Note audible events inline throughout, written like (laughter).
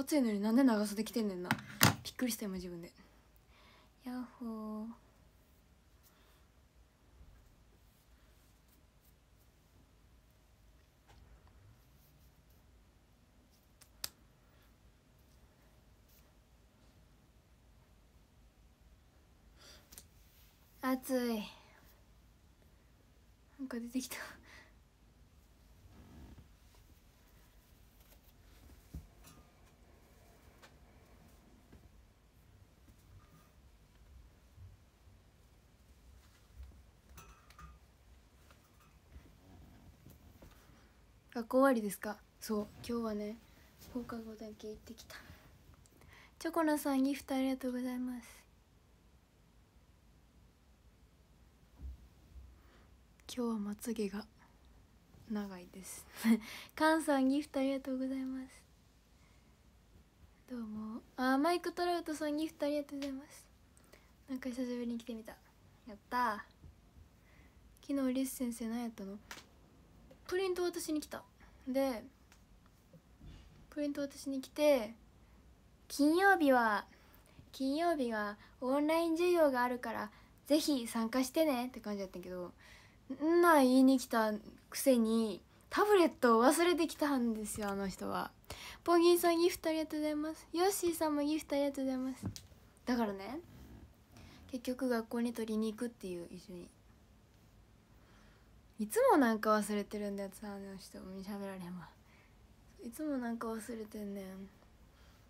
暑いのになんで長袖着てんねんな。びっくりした今自分で。ヤッホー。暑い。なんか出てきた。学校終わりですか？そう今日はね放課後だけ行ってきた。チョコナさんギフトありがとうございます。今日はまつげが長いです。(laughs) カンさんギフトありがとうございます。どうも。あマイク・トラウトさんギフトありがとうございます。なんか久しぶりに来てみた。やった昨日リス先生何やったの？プリント渡しに来た。でプリント渡しに来て金曜日は金曜日はオンライン授業があるからぜひ参加してねって感じやったけどんな言いに来たくせにタブレットを忘れてきたんですよあの人は。ポギンさんギフトありがとうございます。ヨッシーさんもギフトありがとうございます。だからね結局学校に取りに行くっていう一緒に。いつもなんか忘れてるんだよあの人喋られへんわ。いつもなんか忘れてんねん。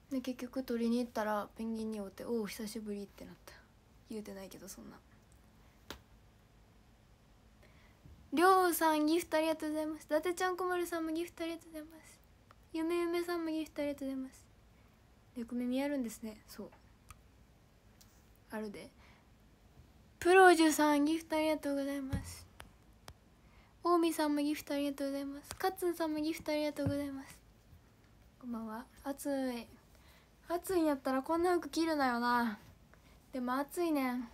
で結局取りに行ったらペンギンに会うて「おお久しぶり」ってなった。言うてないけどそんな。りょうさんギフトありがとうございます。伊達ちゃんこまるさんもギフトありがとうございます。ゆめゆめさんもギフトありがとうございます。猫耳あるんですね。そう。あるで。プロジュさんギフトありがとうございます。近江さんもギフトありがとうございます。カッツンさんもギフトありがとうございます。こんばんは。暑い。暑いんやったらこんな服着るなよな。でも暑いねん。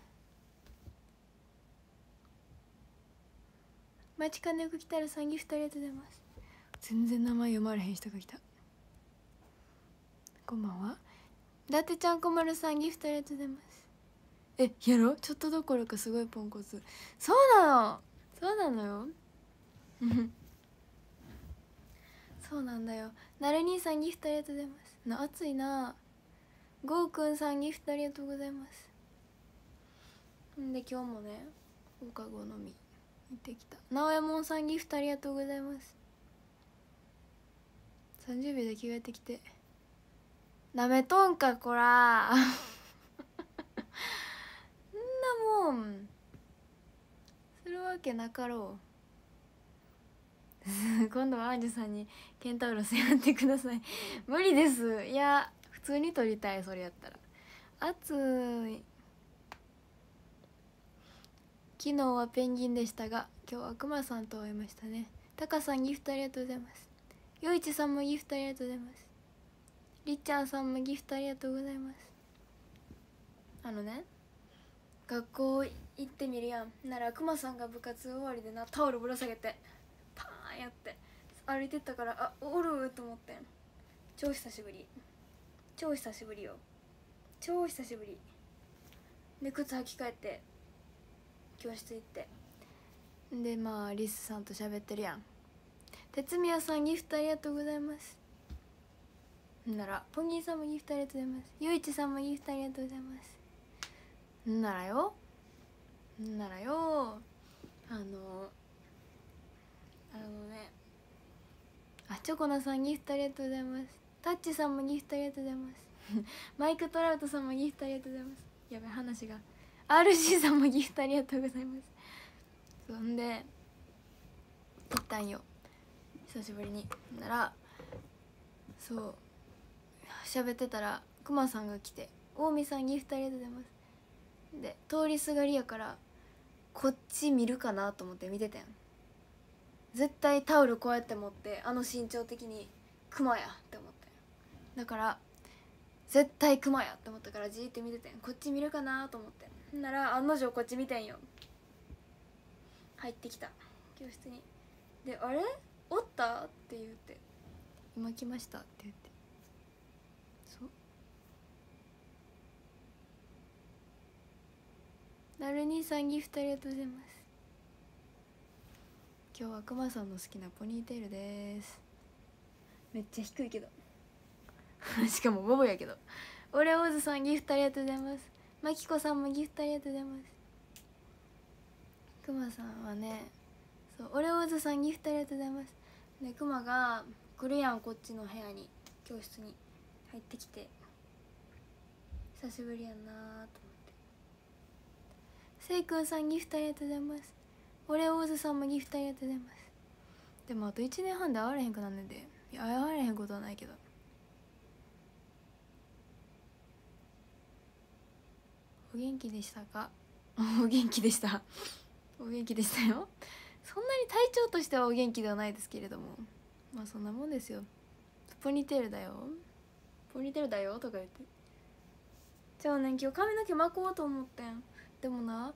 マチカネ服着たらさんギフトありがとうございます。全然名前読まれへん人が来た。こんばんは。伊達ちゃんこまるさんギフトありがとうございます。えやろ？ちょっとどころかすごいポンコツ。そうなの。そうなのよそうなんだよ。なる兄さんギフトありがとうございます。な暑いな。ゴーくんさんギフトありがとうございます。んで今日もね放課後のみ行ってきた。直江門さんギフトありがとうございます。30秒で着替えてきて。なめとんかこら。(laughs) んなもん。するわけなかろう。(laughs) 今度はアンジュさんにケンタウロスやってください。(laughs) 無理です。いや普通に撮りたいそれやったら。暑い。昨日はペンギンでしたが今日はクマさんと会いましたね。タカさんギフトありがとうございます。ヨイチさんもギフトありがとうございます。りっちゃんさんもギフトありがとうございます。あのね学校行ってみるやん。ならクマさんが部活終わりでなタオルぶら下げて。やって。歩いてったからあおると思ってん。超久しぶり。超久しぶりよ。超久しぶり。で靴履き替えて教室行って。でまあリスさんと喋ってるやん。哲宮さんギフトありがとうございます。ならポンギーさんもギフトありがとうございます。ゆういちさんもギフトありがとうございます。ならよ。ならよ。あのあのねあチョコナさんギフトありがとうございます。タッチさんもギフトありがとうございます。(laughs) マイク・トラウトさんもギフトありがとうございます。やべ話が。RC さんもギフトありがとうございます。そんで行ったんよ。久しぶりに。ならそう。喋ってたらクマさんが来て「近江さんギフトありがとうございます」で通りすがりやからこっち見るかなと思って見ててん絶対タオルこうやって持ってあの身長的にクマやって思って。だから絶対クマやって思ったからじーって見ててこっち見るかなと思って。なら案の定こっち見てんよ。入ってきた。教室に。で「あれ？おった?」って言って「今来ました」って言って。そう。なるにさんギフトありがとうございます。今日はくまさんの好きなポニーテールです。めっちゃ低いけど。(laughs) しかもボブやけど。オレオーズさんギフトありがとうございます。まきこさんもギフトありがとうございます。くまさんはねそうオレオーズさんギフトありがとうございます。でくまが来るやんこっちの部屋に教室に入ってきて久しぶりやなと思って。せいくんさんギフトありがとうございますオレオーズさんもギフトありがとうございます。でもあと1年半で会われへんくなんねんで。会われへんことはないけど。お元気でしたか？(laughs) お元気でした。お元気でしたよ。そんなに体調としてはお元気ではないですけれども。まあそんなもんですよ。ポニーテールだよ。ポニーテールだよとか言って。じゃあね今日髪の毛巻こうと思ってん。でもな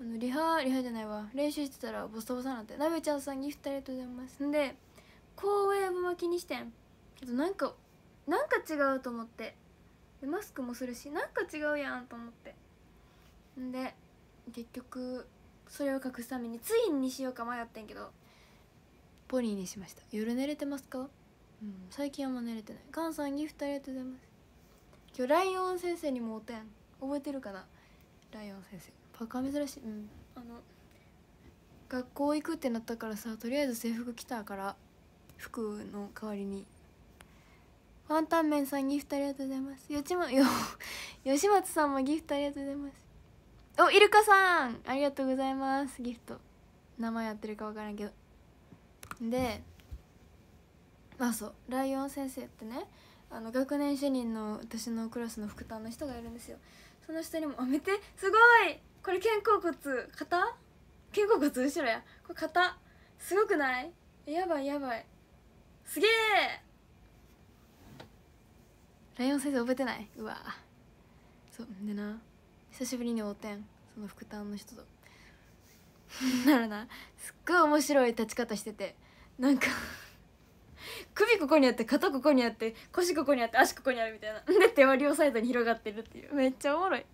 あのリハリハじゃないわ。練習してたらボサボサなんて。なべちゃんさんギフトありがとうございます。んでこうウェーブ巻きにしてん。けどなんかなんか違うと思って。でマスクもするしなんか違うやんと思って。んで結局それを隠すためにツインにしようか迷ってんけど。ポニーにしました。夜寝れてますか？うん。最近あんま寝れてない。カンさんギフトありがとうございます。今日ライオン先生にもおてん。覚えてるかな？ライオン先生。バカ珍しい。うん。あの学校行くってなったからさとりあえず制服着たから服の代わりに。ワンタンメンさんギフトありがとうございます。よちまよ (laughs) 吉松さんもギフトありがとうございます。おイルカさんありがとうございます。ギフト。名前やってるか分からんけど。でまあそう。ライオン先生ってねあの学年主任の私のクラスの副担の人がいるんですよ。その人にも「あ見てすごいこれ肩甲骨肩？肩甲骨後ろや。これ肩。すごくない？やばいやばい。すげえ！ライオン先生覚えてない？うわ。そうでな。久しぶりに会うてん。その副担の人と。(laughs) ならな。すっごい面白い立ち方してて。なんか首ここにあって肩ここにあって腰ここにあって足ここにあるみたいな。で手は両サイドに広がってるっていう。めっちゃおもろい。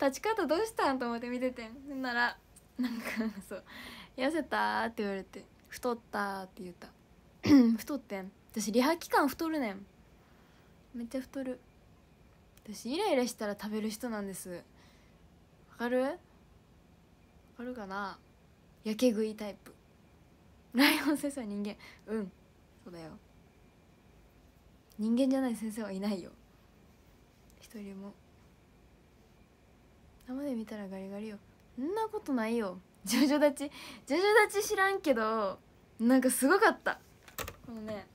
立ち方どうしたんと思って見ててん。ならなんかそう「痩せた?」って言われて「太った?」って言った。(clears throat) 太ってん。私リハ期間太るねん。めっちゃ太る。私イライラしたら食べる人なんです。わかる？わかるかな？やけ食いタイプ。ライオン先生は人間。うん。そうだよ。人間じゃない先生はいないよ。一人も。生で見たらガリガリよ。そんなことないよ。ジョジョ立ち。ジョジョ立ち知らんけどなんかすごかった。このね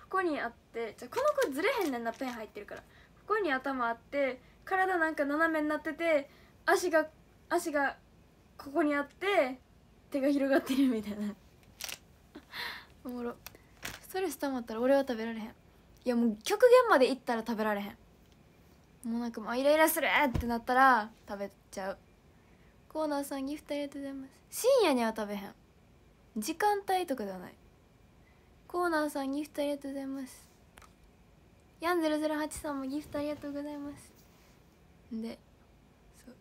ここにあってじゃこの子ずれへんねんなペン入ってるから。ここに頭あって体なんか斜めになってて足が足がここにあって手が広がってるみたいな。おもろ。ストレス溜まったら俺は食べられへん。いやもう極限までいったら食べられへんもうなんかもうイライラするってなったら食べちゃう。コーナーさんギフトありがとうございます。深夜には食べへん。時間帯とかではない。コーナーさんギフトありがとうございます。ヤン008さんもギフトありがとうございます。でそ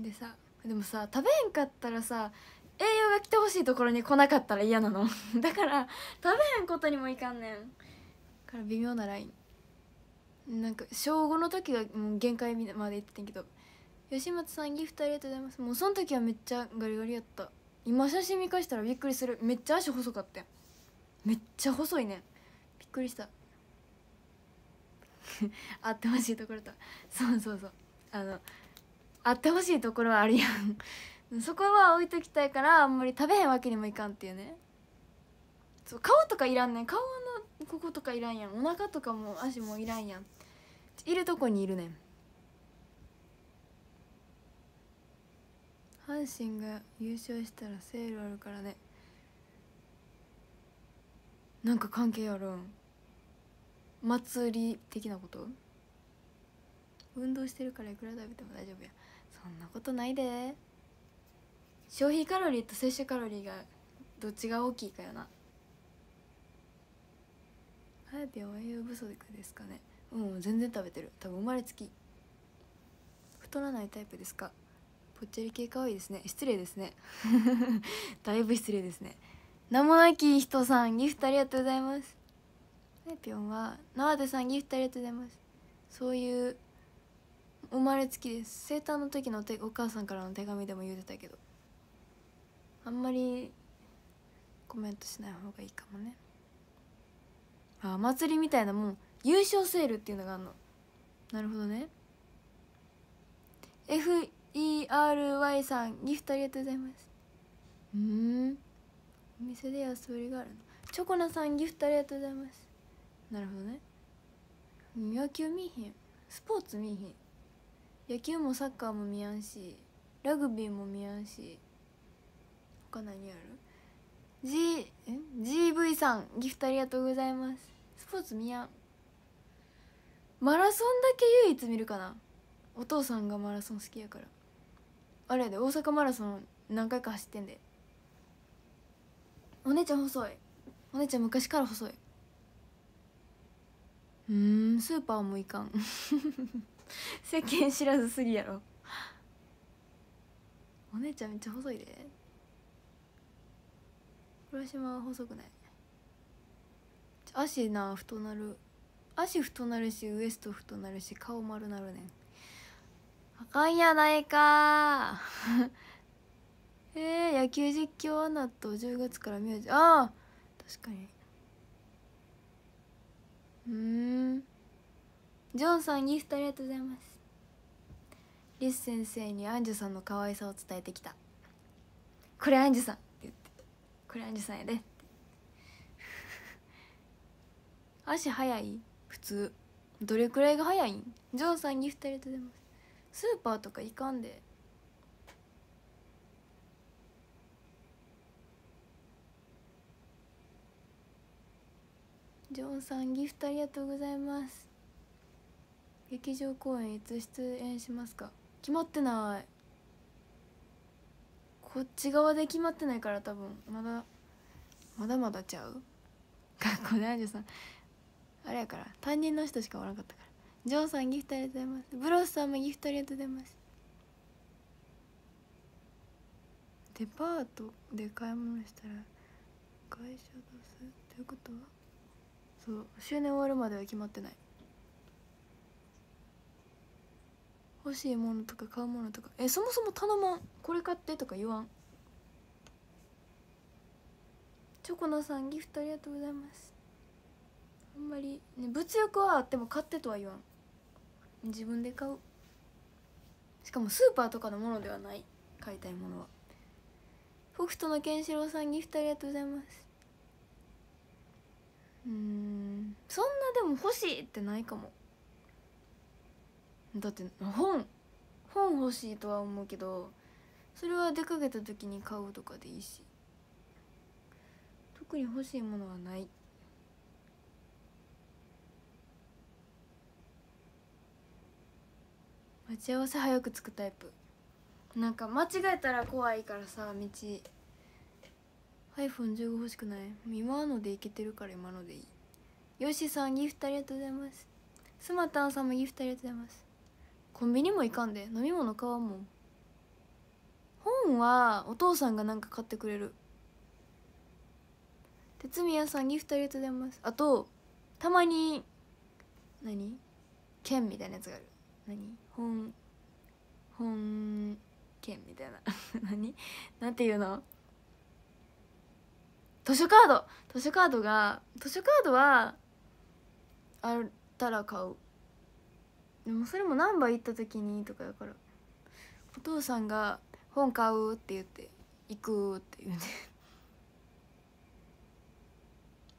う。でさでもさ食べへんかったらさ栄養が来てほしいところに来なかったら嫌なの。(laughs) だから食べへんことにもいかんねん。から微妙なライン。なんか小5の時がもう限界までいってたんけど吉松さんギフトありがとうございます。もうその時はめっちゃガリガリやった。今写真見返したらびっくりする。めっちゃ足細かっためっちゃ細いね。びっくりした。(laughs) あってほしいところと。そうそうそう。あのあってほしいところはあるやん。そこは置いときたいからあんまり食べへんわけにもいかんっていうね。そう顔とかいらんね。ん顔のこことかいらんやん。お腹とかも足もいらんやん。いるとこにいるねん。阪神が優勝したらセールあるからね。なんか関係あるん？祭り的なこと？運動してるからいくら食べても大丈夫や。そんなことないで。消費カロリーと摂取カロリーがどっちが大きいかよな。早くは栄養不足ですかね。うん全然食べてる。多分生まれつき。太らないタイプですか。ぽっちゃり系可愛いですね。失礼ですね。(laughs) だいぶ失礼ですね。名もなき人さんギフトありがとうございます。ねぴょんは縄手さんギフトありがとうございます。そういう生まれつきです。生誕の時のお母さんからの手紙でも言うてたけど。あんまりコメントしない方がいいかもね。あ祭りみたいなもん。優勝セールっていうのがあるの。なるほどね。FERY さんギフトありがとうございます。うん。お店で安売りがあるの。チョコナさんギフトありがとうございます。なるほどね。野球見えへん。スポーツ見えへん。野球もサッカーも見やんしラグビーも見やんし他何ある？G GV さんギフトありがとうございます。スポーツ見やんマラソンだけ唯一見るかな。お父さんがマラソン好きやから。あれやで大阪マラソン何回か走ってんで。お姉ちゃん細い。お姉ちゃん昔から細い。うんスーパーもいかん。(laughs) 世間知らずすぎやろ。お姉ちゃんめっちゃ細いで。浦島は細くない。足な太なる。足太なるしウエスト太なるし顔丸なるねん。あかんやないか。(laughs) えー、野球実況アナと10月から名字。ああ確かに。うん。ジョンさんギフトありがとうございます。リス先生にアンジュさんの可愛さを伝えてきた。これアンジュさんって言って。これアンジュさんやで (laughs) 足速い？普通どれくらいが速いん？ジョンさんギフトありがとうございますスーパーとか行かんで。ジョンさんギフトありがとうございます。劇場公演いつ出演しますか？決まってない。こっち側で決まってないから多分。まだまだまだちゃう？(laughs) 学校でアンジュさん。あれやから担任の人しかおらんかったから。ジョンさんギフトありがとうございます。ブロスさんもギフトありがとうございます。デパートで買い物したら会社出すということは？そう終年終わるまでは決まってない。欲しいものとか買うものとか。えそもそも頼まん。これ買ってとか言わん。チョコナさんギフトありがとうございます。あんまり、ね、物欲はあっても買ってとは言わん。自分で買う。しかもスーパーとかのものではない。買いたいものは。北斗のケンシロウさんギフトありがとうございます。うん。そんなでも欲しいってないかも。だって本本欲しいとは思うけどそれは出かけた時に買うとかでいいし。特に欲しいものはない。待ち合わせ早く着くタイプ。なんか間違えたら怖いからさ道。iPhone15 欲しくない？今のでいけてるから今のでいい。よしさんギフトありがとうございます。スマタンさんもギフトありがとうございます。コンビニも行かんで飲み物買わんもん。本はお父さんがなんか買ってくれる。哲宮さんギフトありがとうございます。あとたまに何？剣みたいなやつがある。何？本本剣みたいな。(laughs) 何？なんていうの？図書カード。図書カードが図書カードはあったら買う。でもそれも難波行った時にとかだから。お父さんが「本買う?」って言って「行く」って言うて。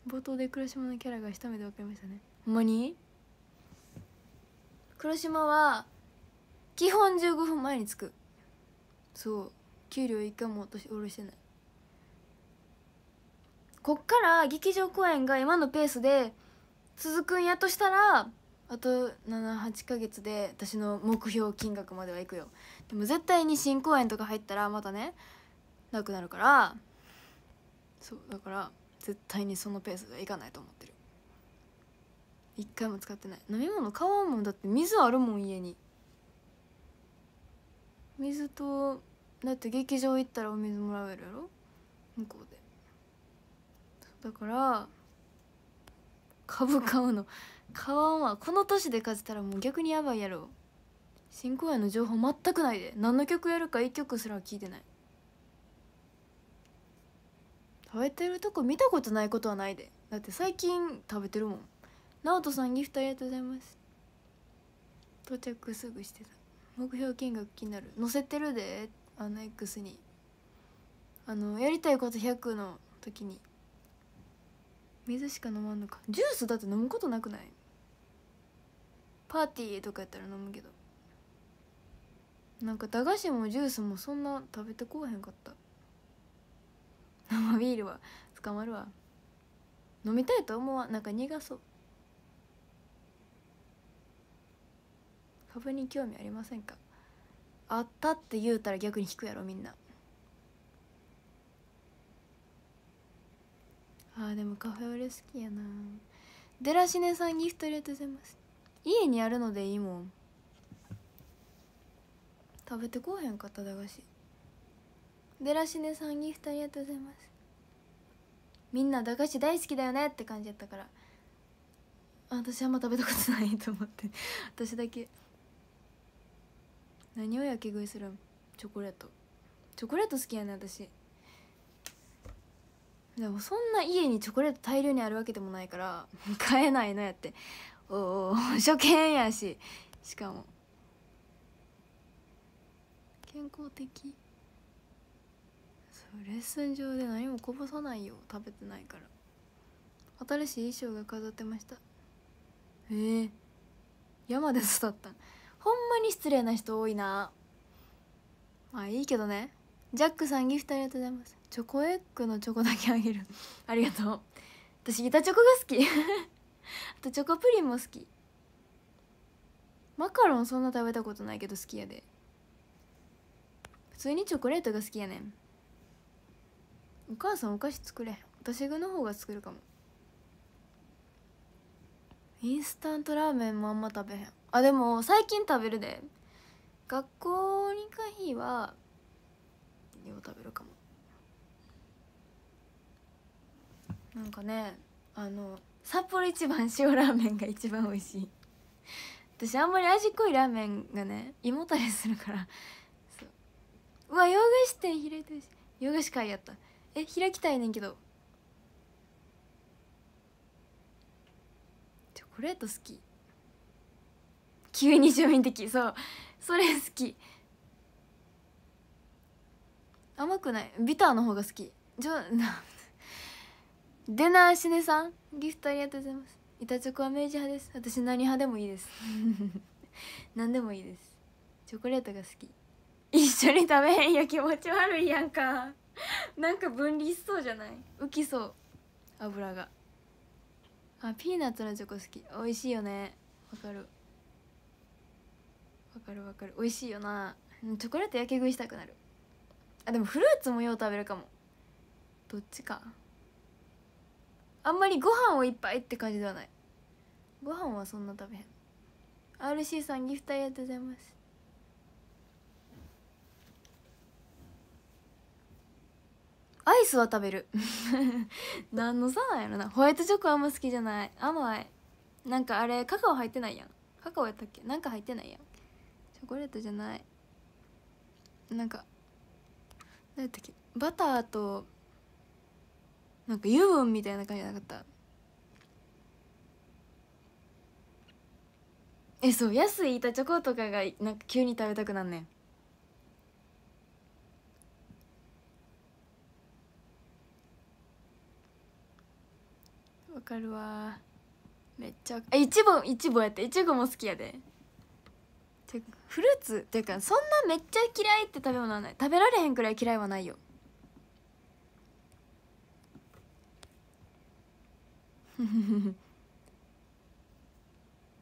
冒頭で黒島のキャラが一目で分かりましたね。ほんまに？黒島は基本15分前に着く。そう。給料一回も落とし下ろしてない。こっから劇場公演が今のペースで続くんやとしたらあと78ヶ月で私の目標金額まではいくよ。でも絶対に新公演とか入ったらまたねなくなるから。そう。だから絶対にそのペースではいかないと思ってる。一回も使ってない。飲み物買わんもん。だって水あるもん家に。水とだって劇場行ったらお水もらえるやろ？向こうで。だから株買うの。買わんわ。この年で勝てたらもう逆にやばいやろ。新公演の情報全くないで。何の曲やるか1曲すら聞いてない。食べてるとこ見たことないことはないで。だって最近食べてるもん。直人さんギフトありがとうございます。到着すぐしてた。目標金額気になる。載せてるで。あの X に。あのやりたいこと100の時に。水しか飲まんのか。ジュースだって飲むことなくない？パーティーとかやったら飲むけど。なんか駄菓子もジュースもそんな食べてこうへんかった。生ビールは捕まるわ。飲みたいと思わなんか苦そう。株に興味ありませんか？あったって言うたら逆に引くやろみんな。あーでもカフェオレ好きやな。デラシネさんギフトありがとうございます。家にあるのでいいもん。食べてこうへんかった駄菓子。デラシネさんギフトありがとうございます。みんな駄菓子大好きだよねって感じやったから。私あんま食べたことないと思って。私だけ何をやけ食いするん？チョコレート。チョコレート好きやね私。でもそんな家にチョコレート大量にあるわけでもないから (laughs) 買えないのやって。おお (laughs) 初見やし。しかも。健康的。そうレッスン上で何もこぼさないよ食べてないから。新しい衣装が飾ってました。ええ山で育ったん。ほんまに失礼な人多いな。まあいいけどね。ジャックさんギフトありがとうございます。チョコエッグのチョコだけあげる。(laughs) ありがとう。私板チョコが好き。(laughs) あとチョコプリンも好き。マカロンそんな食べたことないけど好きやで。普通にチョコレートが好きやねん。お母さんお菓子作れへん。私の方が作るかも。インスタントラーメンもあんま食べへん。あでも最近食べるで。学校に行かん日はよう食べるかも。なんかねあの札幌一番塩ラーメンが一番美味しい。私あんまり味濃いラーメンがね胃もたれするから。そう。うわ洋菓子店開いてるし。洋菓子会やった。え開きたいねんけど。チョコレート好き。急に庶民的。そう。それ好き。甘くない？ビターの方が好き。じゃな (laughs) デナーシネさん？ギフトありがとうございます。板チョコは明治派です。私何派でもいいです。(laughs) 何でもいいです。チョコレートが好き。一緒に食べへんよ。気持ち悪いやんか。なんか分離しそうじゃない？浮きそう。油が。あピーナッツのチョコ好き。美味しいよね。わかる。わかるわかる。美味しいよな。チョコレートやけ食いしたくなる。あでもフルーツもよう食べるかも。どっちか。あんまりご飯をいっぱいって感じではない。ご飯はそんな食べへん。RC さんギフトありがとうございます。アイスは食べる。(laughs) 何の差なんやろな。ホワイトチョコあんま好きじゃない。甘い。なんかあれカカオ入ってないやん。カカオやったっけ？なんか入ってないやん。チョコレートじゃない。なんか何やったっけ？バターとなんか油分みたいな感じじゃなかった？えそう安い板チョコとかがなんか急に食べたくなんねん。わかるわ。めっちゃえいちごいちごやって。いちごも好きやで。てフルーツっていうかそんなめっちゃ嫌いって食べ物はない。食べられへんくらい嫌いはないよ。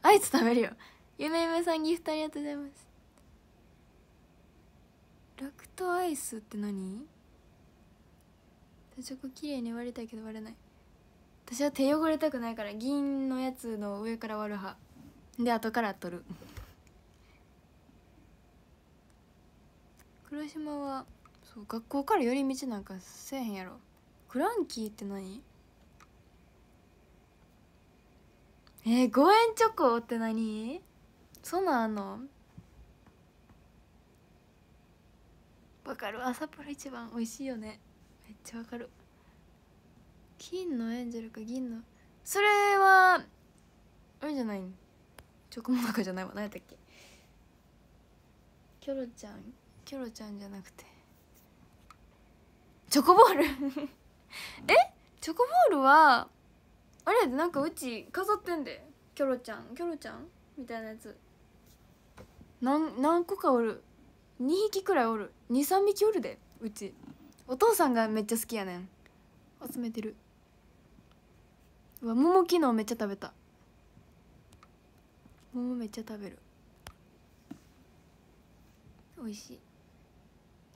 アイス食べるよ。ゆめゆめさんギフトありがとうございます。ラクトアイスって何？チョコ綺麗に割りたいけど割れない。私は手汚れたくないから銀のやつの上から割る派。で後から取る。黒島はそう学校から寄り道なんかせえへんやろ。クランキーって何？えー、5円チョコって何？そんなんの？わかる。朝プロ一番美味しいよね。めっちゃわかる。金のエンジェルか銀の？それはあれじゃないチョコモナカじゃないわ。何やったっけ？キョロちゃん。キョロちゃんじゃなくて。チョコボール？(laughs) え？チョコボールはあれなんかうち飾ってんで。キョロちゃん。キョロちゃんみたいなやつ。なん何個かおる。2匹くらいおる。23匹おるでうち。お父さんがめっちゃ好きやねん。集めてる。うわ桃昨日めっちゃ食べた。桃めっちゃ食べる。美味しい。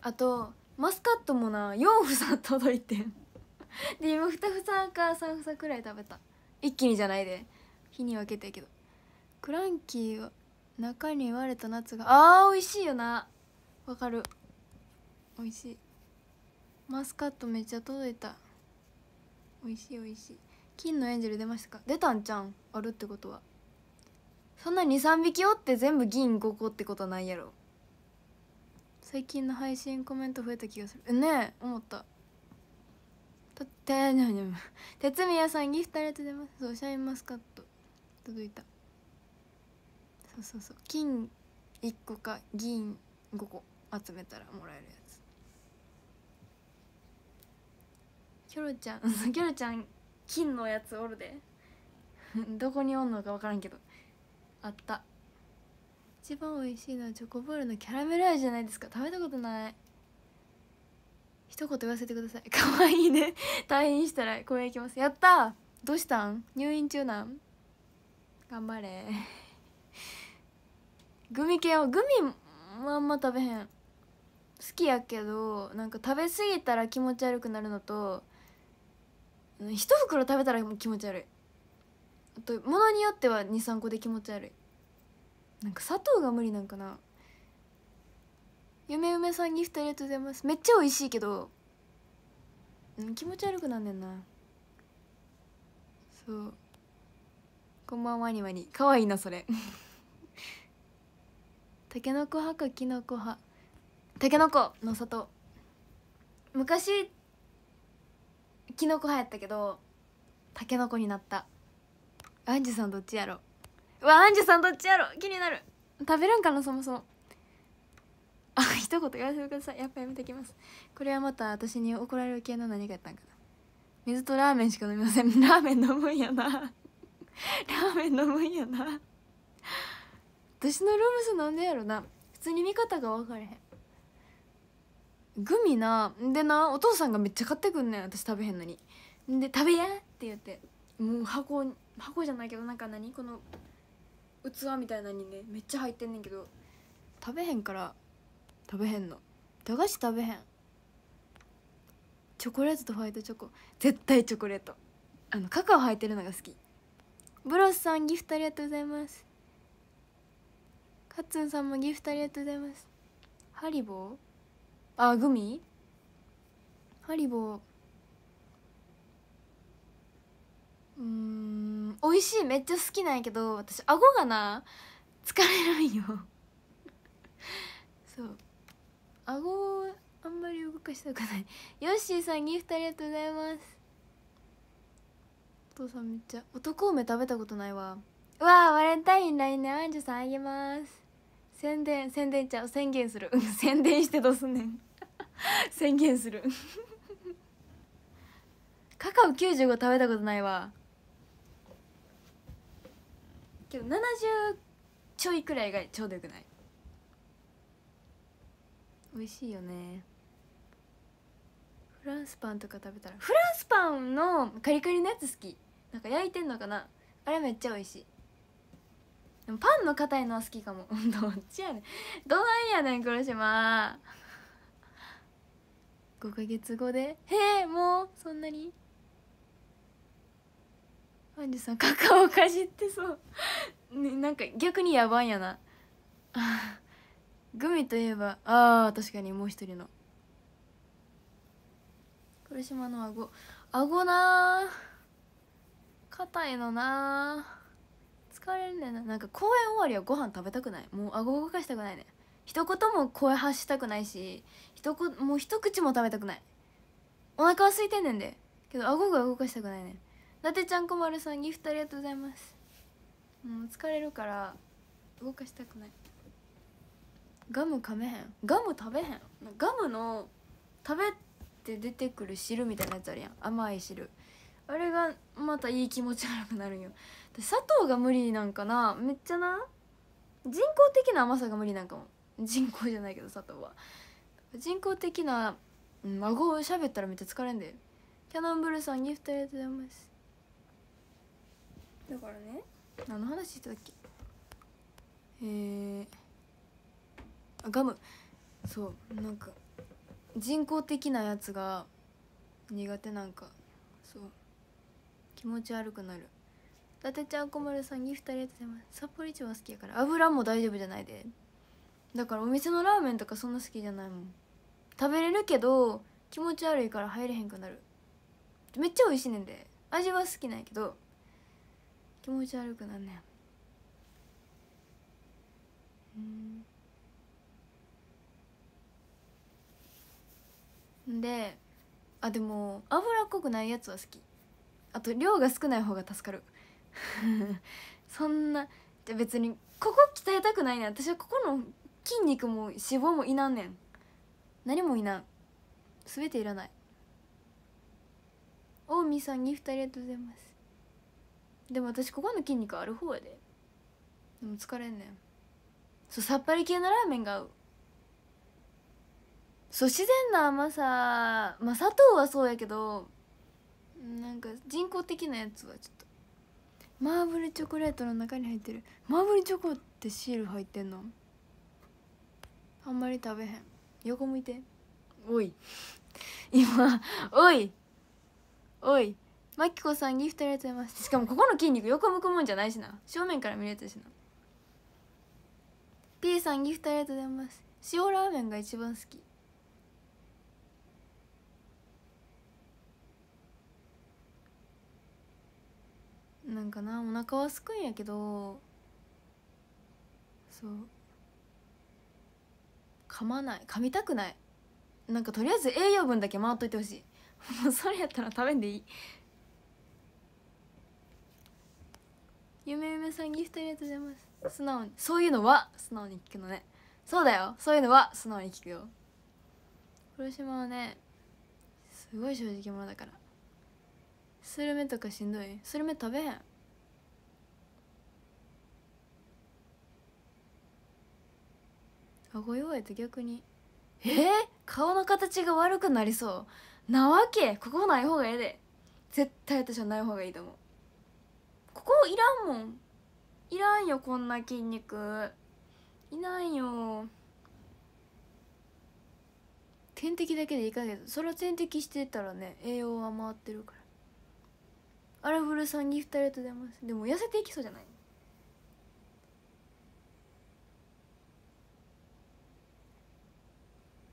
あとマスカットもな4房届いてん。(laughs) で今2房か3房くらい食べた。一気にじゃないで。日に分けてけど。クランキーは中に割れたナッツがあー美味しいよな。わかる。美味しい。マスカットめっちゃ届いた。美味しい美味しい。金のエンジェル出ましたか？出たんちゃん？あるってことは。そんな23匹おって全部銀5個ってことないやろ。最近の配信コメント増えた気がする。ねえ思った。とってにゃにゃ鉄宮さんギフトありがとうございます。そうシャインマスカット。届いた。そうそうそう。金1個か銀5個。集めたらもらえるやつ。キョロちゃん (laughs) キョロちゃん金のやつおるで。(laughs) どこにおんのか分からんけど。あった。一番美味しいのはチョコボールのキャラメル味じゃないですか。食べたことない。一言言わせてください。(laughs) 可愛いね。退院したら公園行きます。やったどうしたん？入院中なん？頑張れ。(laughs) グミ系はグミあんま食べへん。好きやけどなんか食べ過ぎたら気持ち悪くなるのと一袋食べたらもう気持ち悪い。あと物によっては23個で気持ち悪い。なんか砂糖が無理なんかな。夢梅さんギフトありがとうございます。めっちゃ美味しいけど、うん、気持ち悪くなんねんな。そう。こんばんは。にわにかわいいなそれ。たけのこ派かきのこ派。たけのこの砂糖昔きのこ派やったけどたけのこになった。アンジュさんどっちやろ？うわアンジュさんどっちやろ？気になる。食べるんかなそもそも。あ (laughs) 一言言わせてください。やっぱやめてきます。これはまた私に怒られる系の何かやったんかな。水とラーメンしか飲みません。(laughs) ラーメン飲むんやな。(laughs) ラーメン飲むんやな。私のルームスなんでやろな。普通に見方が分かれへん。グミな。でなお父さんがめっちゃ買ってくんねん。私食べへんのに。で「食べや!」って言って。もう箱箱じゃないけどなんか何？この器みたいなにねめっちゃ入ってんねんけど食べへんから食べへんの。駄菓子食べへん。チョコレートとホワイトチョコ。絶対チョコレート。あのカカオ入ってるのが好き。ブロスさんギフトありがとうございます。カッツンさんもギフトありがとうございます。ハリボー？あグミ？ハリボー。うん美味しいめっちゃ好きなんやけど私顎がな疲れるんよ。(laughs) そう。顎あんまり動かしたくない。ヨッシーさんギフトありがとうございます。お父さんめっちゃ男梅食べたことないわ。うわバレンタイン来年アンジュさんあげます。宣伝宣伝ちゃう。宣言する。(laughs) 宣伝してどうすんねん。(laughs) 宣言する。カカオ95食べたことないわ。けど70ちょいくらいがちょうどよくない？美味しいよね。フランスパンとか食べたらフランスパンのカリカリのやつ好き。なんか焼いてんのかな？あれめっちゃ美味しい。でもパンの硬いのは好きかも。(laughs) どっちやねん。どないやねん黒島。5ヶ月後で？へえもう？そんなに？アンジュさんカカオかじってそう。ねなんか逆にやばいやな。グミといえばあー確かにもう一人の。黒島の顎。顎な硬いのな疲れんねんな。なんか公演終わりはご飯食べたくない。もう顎動かしたくないね一言も声発したくないし一こもう一口も食べたくない。お腹は空いてんねんで。けど顎が動かしたくないねん。伊達ちゃんこまるさんギフトありがとうございます。もう疲れるから動かしたくない。ガム噛めへん？ガム食べへん。ガムの食べて出てくる汁みたいなやつあるやん。甘い汁。あれがまたいい気持ち悪くなるんよ。で砂糖が無理なんかな？めっちゃな？人工的な甘さが無理なんかも。人工じゃないけど砂糖は。人工的な、うん、孫を喋ったらめっちゃ疲れんで。キャノンブルーさんギフトありがとうございますだからね。何の話してたっけ？えー、あガム。そうなんか人工的なやつが苦手なんか。そう。気持ち悪くなる。伊達ちゃんこまるさんギフトありがとうございます。札幌一番好きやから。油も大丈夫じゃないで。だからお店のラーメンとかそんな好きじゃないもん。食べれるけど気持ち悪いから入れへんくなる。めっちゃ美味しいねんで。味は好きなんやけど気持ち悪くなんねん。であでも脂っこくないやつは好き。あと量が少ない方が助かる。(laughs) そんなじゃ別にここ鍛えたくないねん。私はここの筋肉も脂肪もいなんねん。何もいなん。全ていらない。近江さんギフトありがとうございます。でも私ここの筋肉ある方やで。でも疲れんねん。そうさっぱり系のラーメンが合う。そう自然な甘さ。まあ砂糖はそうやけどなんか人工的なやつはちょっと。マーブルチョコレートの中に入ってる。マーブルチョコってシール入ってんの？あんまり食べへん。横向いて。おい。今おい。おい。マキコさんギフトありがとうございます。しかもここの筋肉横向くもんじゃないしな。正面から見るやつしな。P さんギフトありがとうございます。塩ラーメンが一番好き。なんかなお腹はすくんやけど。そう。噛まない。噛みたくない。なんかとりあえず栄養分だけ回っといてほしい。(laughs) もうそれやったら食べんでいい。ゆめゆめさんギフトありがとうございます。素直に。そういうのは素直に聞くのね。そうだよ。そういうのは素直に聞くよ。広島はねすごい正直者だから。スルメとかしんどい？スルメ食べへん？顎弱いと逆に。え？ー、顔の形が悪くなりそう。なわけ？ここない方がええで。絶対私はない方がいいと思う。こいらんもん。いらんよこんな筋肉。いないよ。点滴だけでいいかけどそれは点滴してたらね栄養は回ってるから。アラフルさんギフトありがとうございます。でも痩せていきそうじゃない？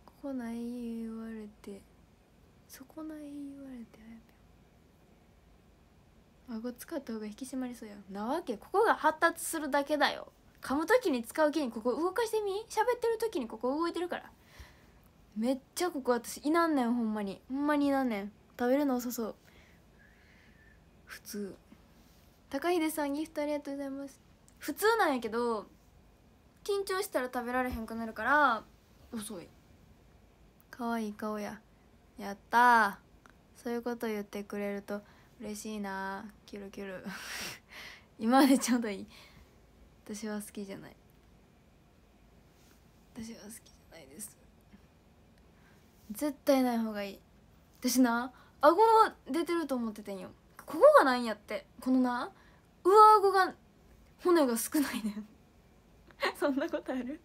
ここない言われてそこない言われて。顎使った方が引き締まりそうやなわけここが発達するだけだよ。噛む時に使う筋肉ここ動かしてみ？喋ってる時にここ動いてるから。めっちゃここ私いなんねんほんまに。ほんまにいなんねん。食べるの遅そう。普通。高秀さんギフトありがとうございます。普通なんやけど緊張したら食べられへんくなるから遅い。可愛い顔や。やったそういうこと言ってくれると嬉しいなキュルキュル。(laughs) 今までちょうどいい。私は好きじゃない。私は好きじゃないです。絶対ない方がいい。私な顎出てると思っててんよ。ここがないんやって。このな上顎が骨が少ないねん。(laughs) そんなことある？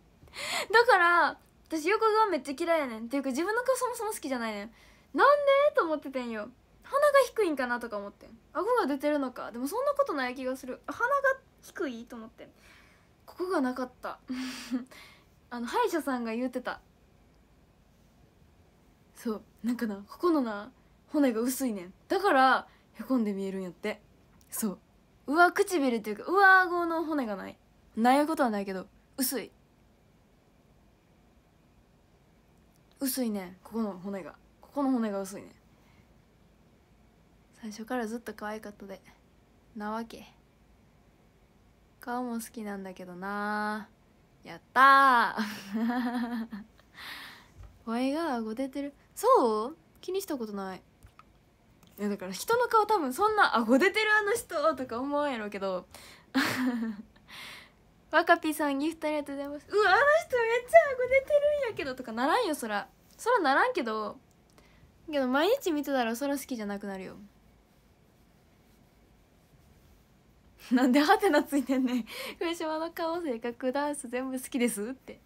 だから私横がめっちゃ嫌いやねん。っていうか自分の顔そもそも好きじゃないねん。なんで？と思っててんよ。鼻が低いんかなとか思って顎が出てるのか。でもそんなことない気がする。鼻が低いと思ってここがなかった。(laughs) あの歯医者さんが言ってた。そう。なんかなここのな骨が薄いねん。だからへこんで見えるんやって。そう。上唇っていうか上顎の骨がない。ないことはないけど薄い。薄いねここの骨が。ここの骨が薄いね最初からずっと可愛かったで。なわけ。顔も好きなんだけどな。やったー。(laughs) ワイが顎出てる。そう？気にしたことない。いやだから人の顔多分そんな顎出てるあの人とか思わんやろうけど。(laughs) 若ピさんギフトありがとうございます。うわあの人めっちゃ顎出てるんやけど。とかならんよそら。そらならんけど。けど毎日見てたらそら好きじゃなくなるよ。(laughs) なんでハテナついてんねん。(laughs) 上島の顔性格ダンス全部好きですって。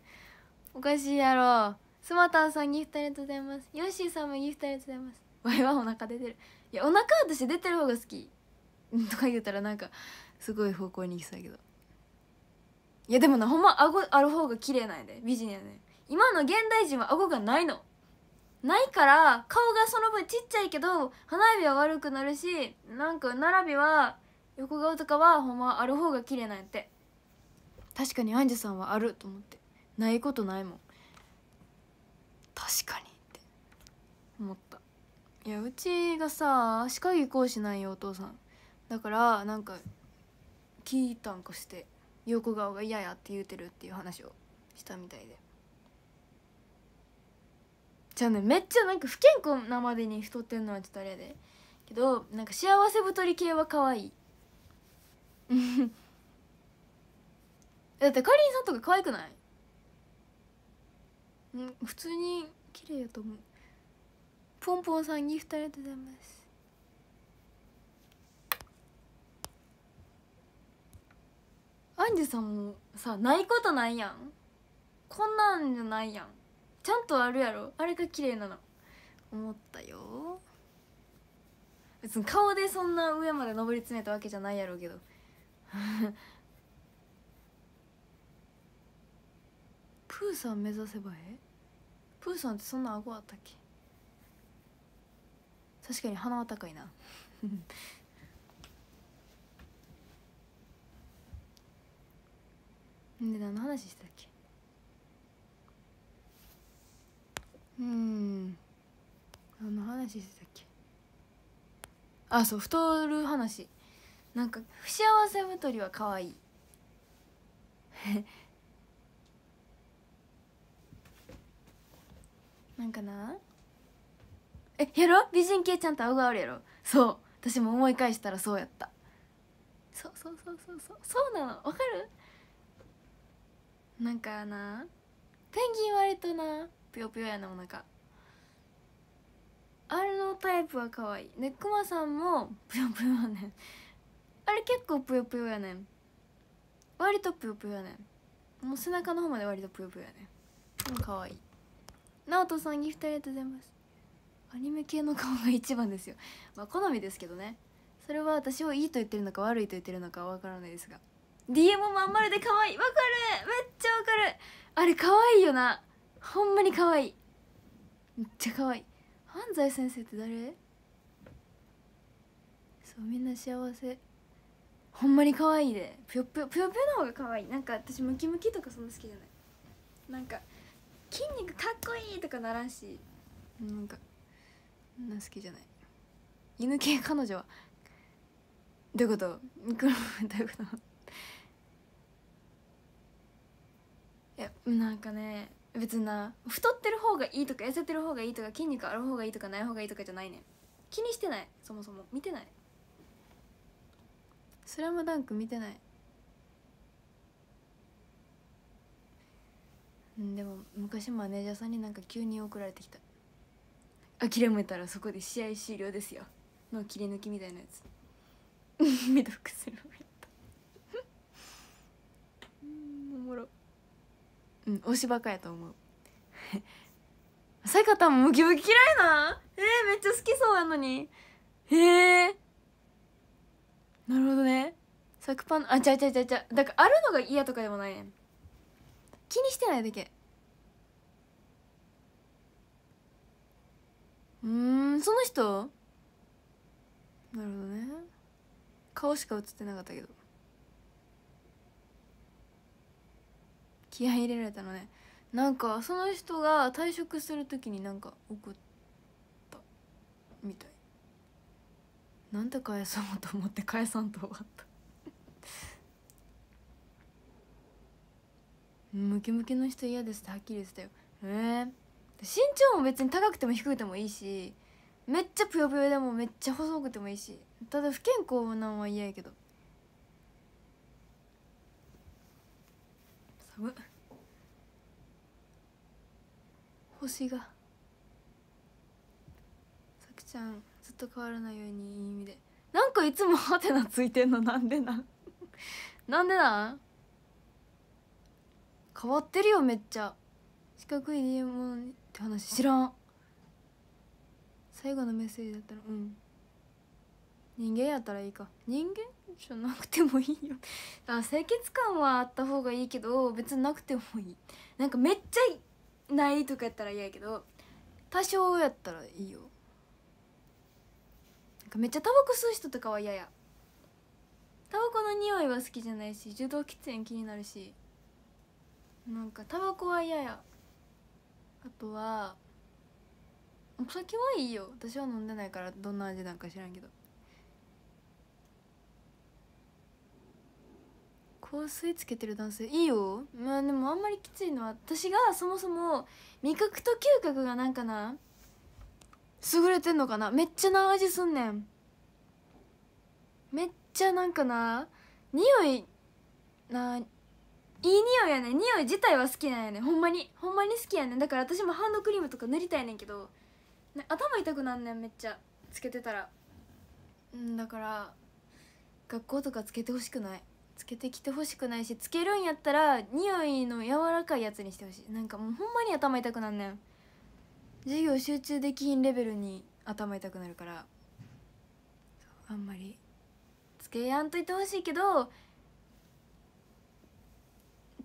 おかしいやろ。スマタンさんギフトありがとうございます。ヨッシーさんもギフトありがとうございます。ワイはお腹出てる。いやお腹私出てる方が好き。(laughs) とか言うたらなんかすごい方向に行きそうやけど。いやでもなほんま顎ある方が綺麗なんやで。美人やね。今の現代人は顎がないの。ないから顔がその分ちっちゃいけど花指は悪くなるしなんか並びは横顔とかはほんまある方が綺麗なんやって。確かにアンジュさんはあると思って。ないことないもん。確かにって。思った。いやうちがさ歯科技講師なんよお父さん。だからなんか聞いたんかして横顔が嫌やって言うてるっていう話をしたみたいで。じゃあねめっちゃなんか不健康なまでに太ってんのはちょっとあれやで。けどなんか幸せ太り系は可愛い。(laughs) だってかりんさんとか可愛くない？うん普通に綺麗やと思う。ポンポンさんギフトありがとうございます。アンジュさんもさないことないやん。こんなんじゃないやん。ちゃんとあるやろ。あれが綺麗なの。思ったよ。別に顔でそんな上まで上り詰めたわけじゃないやろうけど。(laughs) プーさん目指せばええ？プーさんってそんな顎あったっけ？確かに鼻は高いな。(laughs) で何の話してたっけ？うん。何の話してたっけ？あそう太る話。なんか不幸せ太りは可愛い。(laughs) なんかな？えやろ？美人系ちゃんと顎があるやろ？そう。私も思い返したらそうやった。そうそうそうそうそうそうなの。わかる？なんかな？ペンギン割となぷよぷよやなお腹。あれのタイプは可愛い。ねくまさんもぷよぷよやねあれ結構ぷよぷよやねん。割とぷよぷよやねん。もう背中の方まで割とぷよぷよやねん。でも可愛い。直人さんギフトありがとうございます。アニメ系の顔が一番ですよ。まあ好みですけどね。それは私をいいと言ってるのか悪いと言ってるのかわからないですが。DM まん丸で可愛い。わかる。めっちゃわかる。あれ可愛いよな。ほんまに可愛い。めっちゃ可愛い。安西先生って誰？そうみんな幸せほんまに可愛いで。ぷよぷよぷよぷよの方が可愛い。なんか私ムキムキとかそんな好きじゃない。なんか筋肉かっこいいとかならんし。なんかそんな好きじゃない。犬系彼女は。どういうこと？どういうこと？いやなんかね別にな。太ってる方がいいとか痩せてる方がいいとか筋肉ある方がいいとかない方がいいとかじゃないねん。気にしてない。そもそも。見てない。スラムダンク見てない。うんでも昔マネージャーさんになんか急に送られてきた。諦めたらそこで試合終了ですよ。の切り抜きみたいなやつ。(laughs) 未読するのやった。うんおもろ。うん推しバカやと思う。(laughs) さやかたんもムキムキ嫌いなえー、めっちゃ好きそうやのに。へえなるほどね。作パンあちゃうちゃうちゃうちゃだからあるのが嫌とかでもないねん。気にしてないだけ。うんその人？なるほどね。顔しか映ってなかったけど。気合入れられたのね。なんかその人が退職する時になんか怒ったみたいなんで返そうと思って返さんと終わった。ムキムキの人嫌ですってはっきり言ってたよ。えー、身長も別に高くても低くてもいいしめっちゃぷよぷよでもめっちゃ細くてもいいしただ不健康なんは嫌やけど。寒っ。星が。さくちゃん。っと変わらないようにいい意味で。なんかいつもハテナついてんのなんでなん？(laughs) なんでなん？変わってるよめっちゃ。四角い DM って話知らん。最後のメッセージだったらうん。人間やったらいいか。人間じゃなくてもいいよ。あ清潔感はあった方がいいけど別になくてもいい。なんかめっちゃないとかやったら嫌やけど多少やったらいいよ。かめっちゃタバコ吸う人とかは嫌や。タバコの匂いは好きじゃないし受動喫煙気になるし。なんかタバコは嫌や。あとはお酒はいいよ。私は飲んでないからどんな味なんか知らんけど。香水つけてる男性いいよ。まあでもあんまりきついのは私がそもそも味覚と嗅覚がなんかな。優れてんのかな？めっちゃな味すんねん。めっちゃなんかな？匂いないい匂いやねん。匂い自体は好きなんやねん。ほんまに。ほんまに好きやねん。だから私もハンドクリームとか塗りたいねんけど、ね、頭痛くなんねんめっちゃ。つけてたら。うんだから学校とかつけてほしくない。つけてきてほしくないしつけるんやったら匂いの柔らかいやつにしてほしい。なんかもうほんまに頭痛くなんねん。授業集中できひんレベルに頭痛くなるからあんまりつけやんといてほしいけど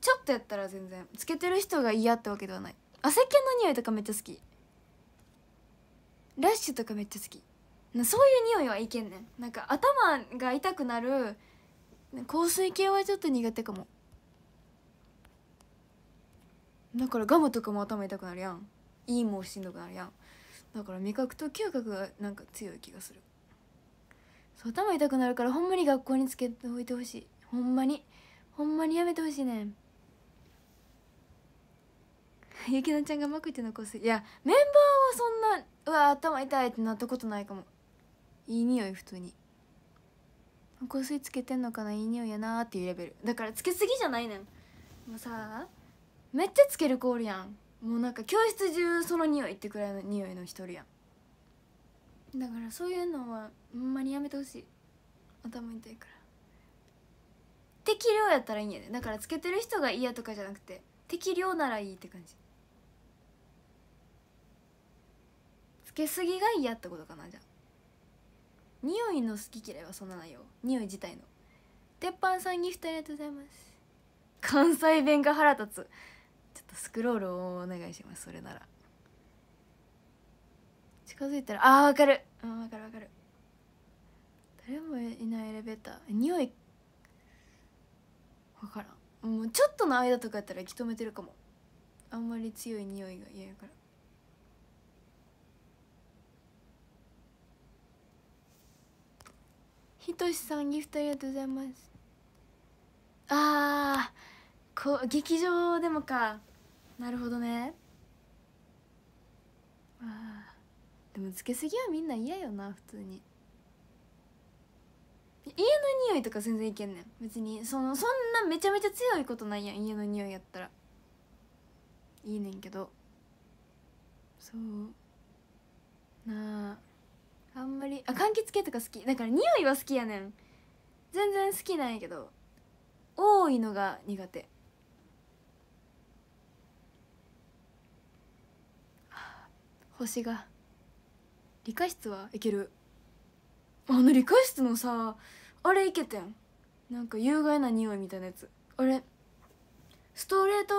ちょっとやったら全然つけてる人が嫌ってわけではない。あ石鹸の匂いとかめっちゃ好き。ラッシュとかめっちゃ好き。そういう匂いはいけんねん。なんか頭が痛くなる香水系はちょっと苦手かも。だからガムとかも頭痛くなるやん。いいもしんどくなるやん。だから味覚と嗅覚がなんか強い気がする。そう頭痛くなるからほんまに学校につけておいてほしい。ほんまに。ほんまにやめてほしいねん。ゆきなちゃんがマクチの香水。いやメンバーはそんなうわ頭痛いってなったことないかも。いい匂い普通に。香水つけてんのかな？いい匂いやなーっていうレベル。だからつけすぎじゃないねん。もうさめっちゃつける子おるやん。もうなんか教室中その匂いってくらいの匂いの一人やん。だからそういうのはほんまにやめてほしい。頭痛いから。適量やったらいいんやで。だからつけてる人が嫌とかじゃなくて適量ならいいって感じ。つけすぎが嫌ってことかなじゃあ。匂いの好き嫌いはそんなないよ。匂い自体の。鉄板さんギフトありがとうございます。関西弁が腹立つ。とスクロールをお願いしますそれなら。近づいたらあーわかる。あーわかるわかる。誰もいないエレベーター。匂い？わからん。もうちょっとの間とかやったら息止めてるかも。あんまり強い匂いが嫌やから。ひとしさんギフトありがとうございます。あーこ劇場でもか。なるほどね。あでもつけすぎはみんな嫌よな普通に。家の匂いとか全然いけんねん。別にそのそんなめちゃめちゃ強いことないやん家の匂いやったら。いいねんけど。そう。なあ。あんまりあ柑橘系とか好き。だから匂いは好きやねん。全然好きなんやけど。多いのが苦手。星が。理科室はいける。あの理科室のさあれいけてん。なんか有害な匂いみたいなやつ。あれストレート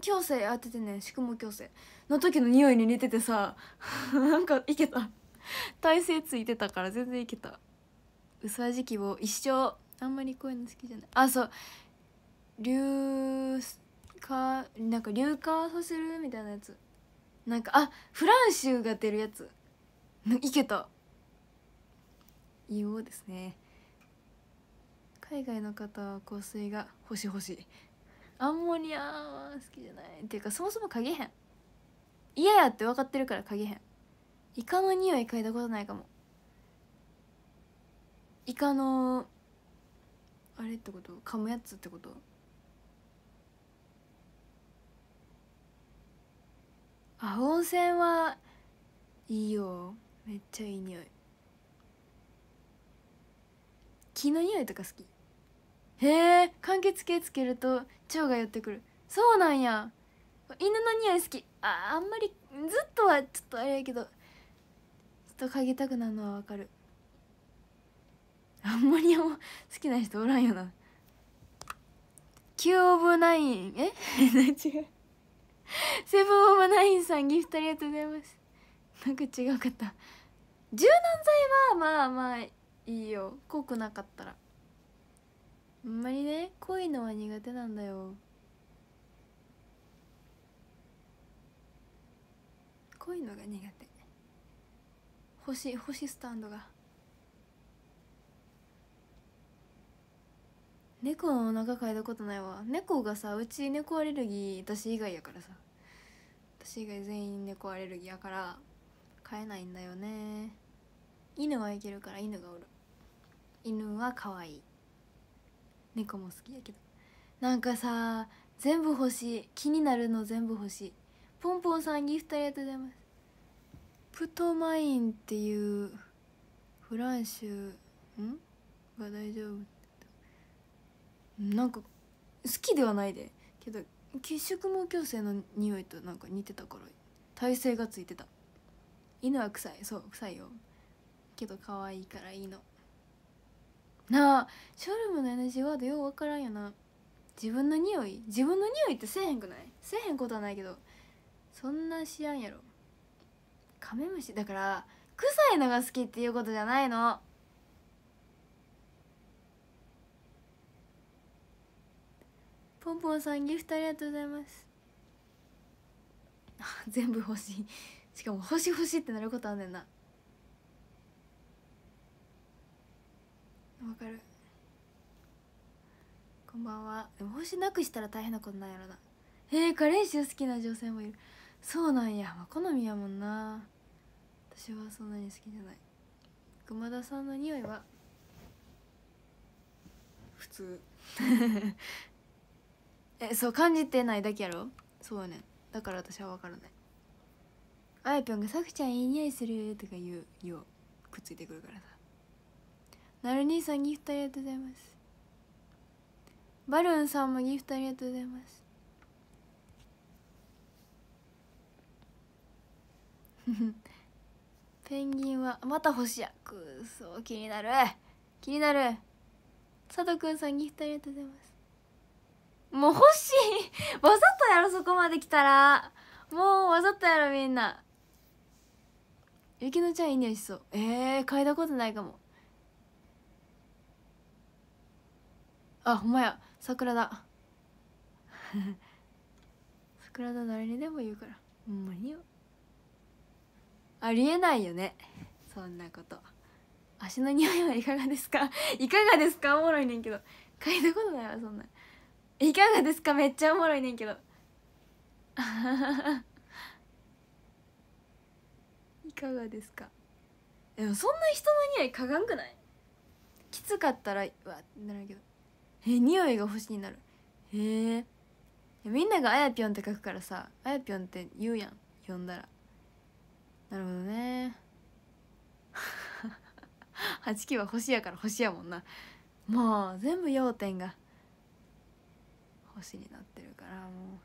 矯正当ててね宿毛矯正。の時の匂いに似ててさ (laughs) なんかいけた。体勢ついてたから全然いけた。薄味気を一生。あんまりこういうの好きじゃない。あそう。硫化なんか硫化させる？みたいなやつ。なんかあフランシュが出るやつ。いけた。硫黄ですね。海外の方は香水が欲しい欲しい。アンモニアは好きじゃない。っていうかそもそも嗅げへん。嫌やって分かってるから嗅げへん。イカの匂い嗅いだことないかも。イカのあれってこと？噛むやつってこと？あ温泉はいいよ。めっちゃいい匂い。木の匂いとか好き。へえ柑橘系つけると蝶が寄ってくる。そうなんや。犬の匂い好き。ああんまりずっとはちょっとあれやけどちょっと嗅ぎたくなるのはわかる。あんまり好きな人おらんよな。キューオブナイン。え？(laughs) 違う。セブンオブナインさんギフトありがとうございます。なんか違うかった。柔軟剤はまあまあいいよ。濃くなかったら。あんまりね濃いのは苦手なんだよ。濃いのが苦手。星星スタンドが。猫のお腹嗅いだことないわ。猫がさうち猫アレルギー私以外やからさ。私以外全員猫アレルギーやから飼えないんだよね。犬はいけるから犬がおる。犬は可愛い。猫も好きやけど。なんかさ全部欲しい。気になるの全部欲しい。ポンポンさんギフトありがとうございます。プトマインっていうフランシュん？が大丈夫。なんか好きではないで。けど血色毛矯正の匂いとなんか似てたから体勢がついてた。犬は臭い。そう臭いよ。けど可愛いからいいの。なあショルムの NG ワードよう分からんよな。自分の匂い。自分の匂いってせえへんくない？せえへんことはないけどそんなしやんやろ。カメムシ。だから臭いのが好きっていうことじゃないの。ポンポンさんギフトありがとうございます。全部欲しい。しかも欲しい欲しいってなることあんねんな。わかる。こんばんは。でも星なくしたら大変なことないやろな。えー、カレー臭好きな女性もいる。そうなんや、まあ、好みやもんな。私はそんなに好きじゃない。熊田さんの匂いは？普通 (laughs) えそう感じてないだけやろ？そうやねだから私は分からない。あやぴょんが「さくちゃんいい匂いする」とか言う言うくっついてくるからさ。なる兄さんギフトありがとうございます。バルーンさんもギフトありがとうございます。ペンギンはまた星や。くそ気になる。気になる。佐藤くんさんギフトありがとうございます。もう欲しい。わざとやろそこまで来たら。もうわざとやろみんな。雪乃ちゃんいい匂いしそう。えー、嗅いだことないかも。あほんまや。桜だ (laughs) 桜だ誰にでも言うから。ほんまによ。ありえないよね。そんなこと。足の匂いはいかがですか？(laughs) いかがですか？おもろいねんけど。嗅いだことないわそんないかがですか？めっちゃおもろいねんけど。(laughs) いかがですか？でもそんな人の匂い嗅がんくない？きつかったらわってなるけど。え匂いが星になる？へえ。みんなが「あやぴょん」って書くからさ「あやぴょん」って言うやん。呼んだら。なるほどね。(laughs) 8期は星やから星やもんな。もう全部要点が。星になってるからも